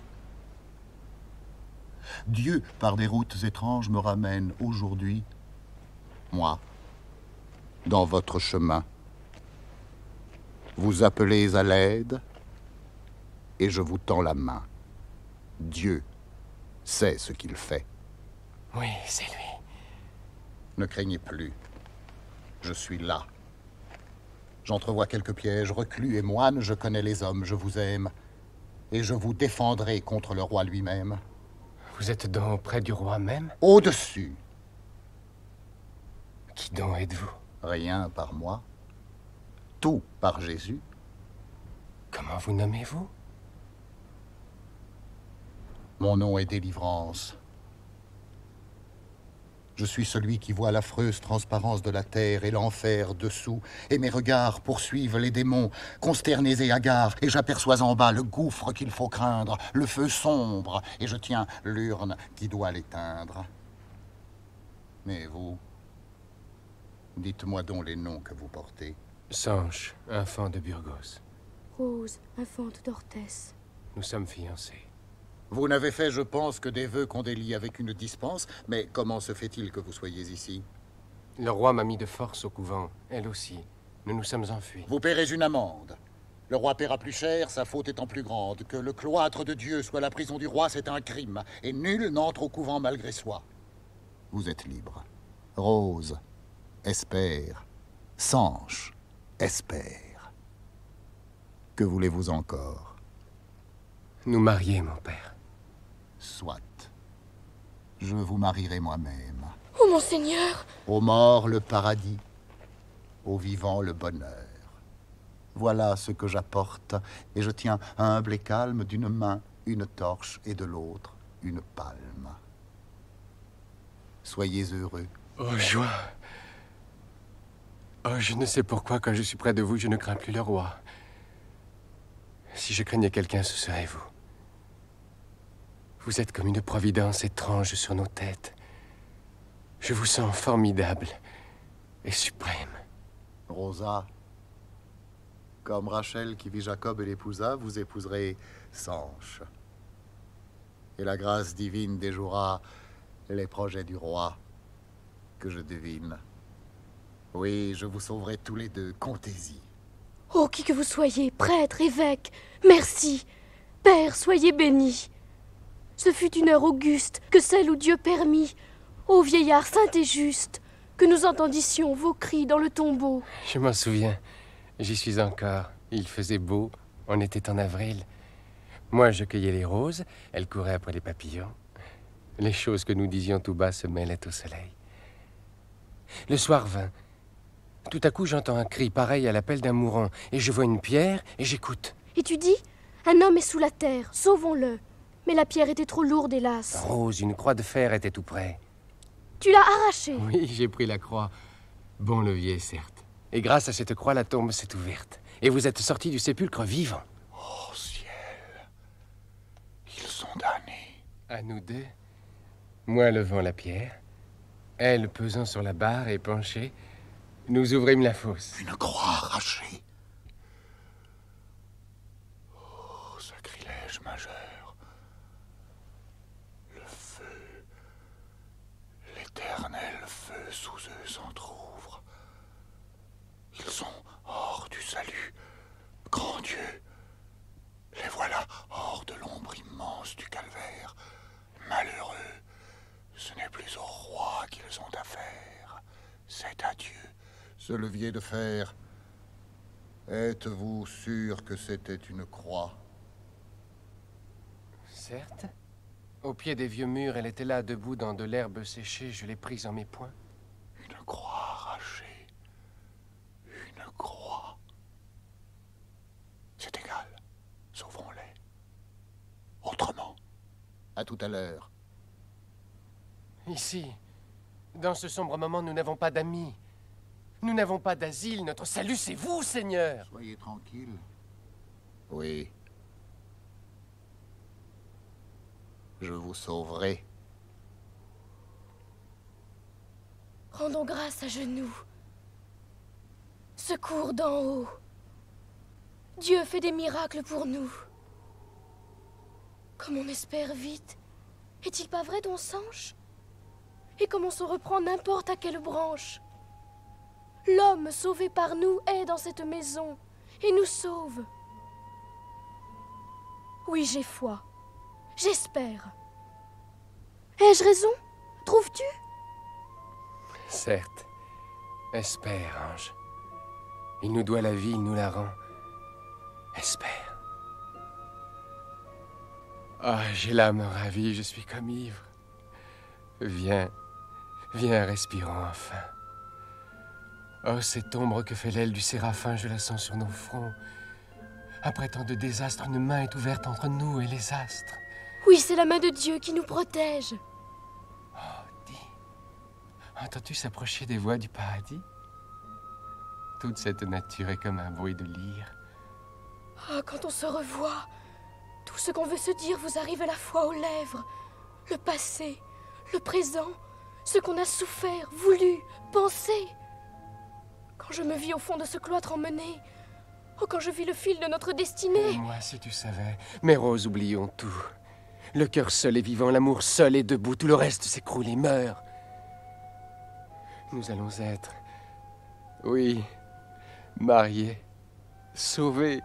Dieu, par des routes étranges, me ramène aujourd'hui, moi, dans votre chemin. Vous appelez à l'aide et je vous tends la main. Dieu sait ce qu'il fait. Oui, c'est lui. Ne craignez plus. Je suis là. J'entrevois quelques pièges, reclus et moines, je connais les hommes, je vous aime. Et je vous défendrai contre le roi lui-même. Vous êtes donc près du roi même? Au-dessus. Qui donc êtes-vous? Rien par moi. Tout par Jésus. Comment vous nommez-vous? Mon nom est délivrance. Je suis celui qui voit l'affreuse transparence de la terre et l'enfer dessous, et mes regards poursuivent les démons, consternés et hagards, et j'aperçois en bas le gouffre qu'il faut craindre, le feu sombre, et je tiens l'urne qui doit l'éteindre. Mais vous, dites-moi donc les noms que vous portez. Sanche, enfant de Burgos. Rose, infante d'Orthès. Nous sommes fiancés. Vous n'avez fait, je pense, que des vœux qu'on délie avec une dispense, mais comment se fait-il que vous soyez ici? Le roi m'a mis de force au couvent, elle aussi. Nous nous sommes enfuis. Vous paierez une amende. Le roi paiera plus cher, sa faute étant plus grande. Que le cloître de Dieu soit la prison du roi, c'est un crime, et nul n'entre au couvent malgré soi. Vous êtes libre. Rose, espère. Sanche, espère. Que voulez-vous encore? Nous marier, mon père. Soit. Je vous marierai moi-même. Oh, monseigneur Aux morts, le paradis. Aux vivants, le bonheur. Voilà ce que j'apporte, et je tiens humble et calme d'une main une torche et de l'autre une palme. Soyez heureux. Oh, joie Oh, je ne sais pourquoi, quand je suis près de vous, je ne crains plus le roi. Si je craignais quelqu'un, ce serait vous. Vous êtes comme une providence étrange sur nos têtes. Je vous sens formidable et suprême. Rosa, comme Rachel qui vit Jacob et l'épousa, vous épouserez Sanche. Et la grâce divine déjouera les projets du roi que je devine. Oui, je vous sauverai tous les deux, comptez-y. Oh, qui que vous soyez, prêtre, évêque, merci. Père, soyez béni. Ce fut une heure auguste que celle où Dieu permit, ô vieillard saint et juste, que nous entendissions vos cris dans le tombeau. Je m'en souviens. J'y suis encore. Il faisait beau. On était en avril. Moi, je cueillais les roses. Elle courait après les papillons. Les choses que nous disions tout bas se mêlaient au soleil. Le soir vint. Tout à coup, j'entends un cri pareil à l'appel d'un mourant, et je vois une pierre, et j'écoute. Et tu dis Un homme est sous la terre, sauvons-le. Mais la pierre était trop lourde, hélas. Rose, une croix de fer était tout près. Tu l'as arrachée. Oui, j'ai pris la croix. Bon levier, certes. Et grâce à cette croix, la tombe s'est ouverte. Et vous êtes sorti du sépulcre vivant. Oh ciel, ils sont damnés. À nous deux. Moi levant la pierre, elle pesant sur la barre et penchée, nous ouvrîmes la fosse. Une croix arrachée. Oh, sacrilège majeur. Le feu, l'éternel feu sous eux s'entr'ouvre. Ils sont hors du salut. Grand Dieu, les voilà hors de l'ombre immense du calvaire. Malheureux, ce n'est plus au roi qu'ils ont affaire, c'est à Dieu. Ce levier de fer, êtes-vous sûr que c'était une croix? Certes. Au pied des vieux murs, elle était là, debout dans de l'herbe séchée. Je l'ai prise en mes poings. Une croix arrachée. Une croix. C'est égal. Sauvons-les. Autrement. À tout à l'heure. Ici, dans ce sombre moment, nous n'avons pas d'amis. Nous n'avons pas d'asile. Notre salut, c'est vous, Seigneur. Soyez tranquille. Oui. Je vous sauverai. Rendons grâce à genoux. Secours d'en haut. Dieu fait des miracles pour nous. Comme on espère vite. Est-il pas vrai, don Sanche Et comme on se reprend n'importe à quelle branche? L'homme sauvé par nous est dans cette maison et nous sauve. Oui, j'ai foi. J'espère. Ai-je raison? Trouves-tu? Certes. Espère, ange. Il nous doit la vie, il nous la rend. Espère. Ah, j'ai l'âme ravie, je suis comme ivre. Viens, viens, respirons enfin. Oh, cette ombre que fait l'aile du séraphin, je la sens sur nos fronts. Après tant de désastres, une main est ouverte entre nous et les astres. Oui, c'est la main de Dieu qui nous protège. Entends-tu s'approcher des voix du paradis? Toute cette nature est comme un bruit de lyre. Ah, quand on se revoit, tout ce qu'on veut se dire vous arrive à la fois aux lèvres. Le passé, le présent, ce qu'on a souffert, voulu, pensé. Quand je me vis au fond de ce cloître emmené, oh, quand je vis le fil de notre destinée. Oh, moi, si tu savais. Mais Rose, oublions tout. Le cœur seul est vivant, l'amour seul est debout, tout le reste s'écroule et meurt. Nous allons être, oui, mariés, sauvés.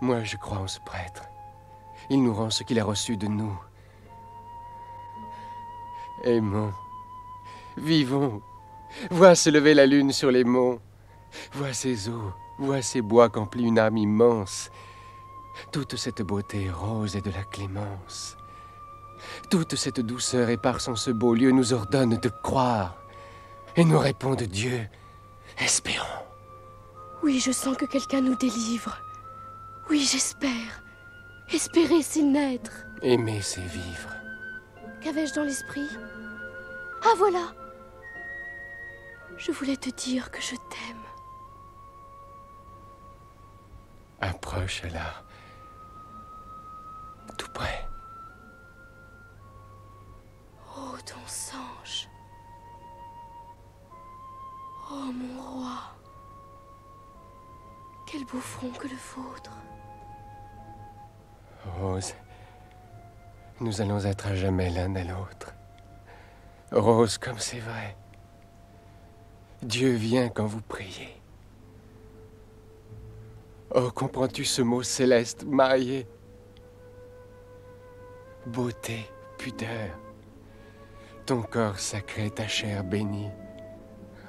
Moi, je crois en ce prêtre. Il nous rend ce qu'il a reçu de nous. Aimons, vivons. Vois se lever la lune sur les monts. Vois ces eaux, vois ces bois qu'emplit une âme immense. Toute cette beauté rose et de la clémence. Toute cette douceur éparse en ce beau lieu nous ordonne de croire. Et nous répond de Dieu. Espérons. Oui, je sens que quelqu'un nous délivre. Oui, j'espère. Espérer, c'est naître. Aimer, c'est vivre. Qu'avais-je dans l'esprit? Ah, voilà Je voulais te dire que je t'aime. Approche là. Tout près. Oh, ton sange. Oh, mon roi. Quel beau front que le vôtre. Rose, nous allons être à jamais l'un à l'autre. Rose, comme c'est vrai. Dieu vient quand vous priez. Oh, comprends-tu ce mot céleste, marié? Beauté, pudeur, ton corps sacré, ta chair bénie.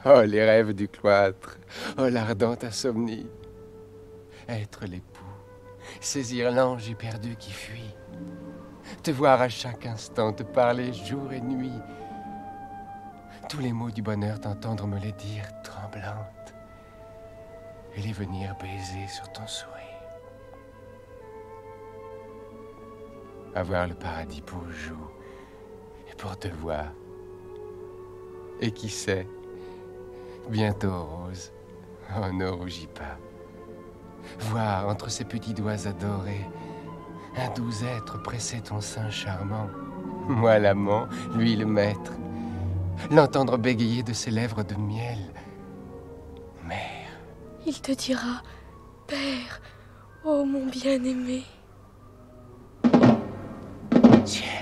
Oh, les rêves du cloître, oh, l'ardente insomnie. Être l'époux, saisir l'ange éperdu qui fuit, te voir à chaque instant, te parler jour et nuit, tous les mots du bonheur t'entendre me les dire tremblante, et les venir baiser sur ton sourire. Avoir le paradis pour jour et pour te voir. Et qui sait, bientôt rose, oh ne rougis pas. Voir entre ses petits doigts adorés un doux être presser ton sein charmant. Moi l'amant, lui le maître. L'entendre bégayer de ses lèvres de miel. Mère. Il te dira Père, oh mon bien-aimé. Tiens.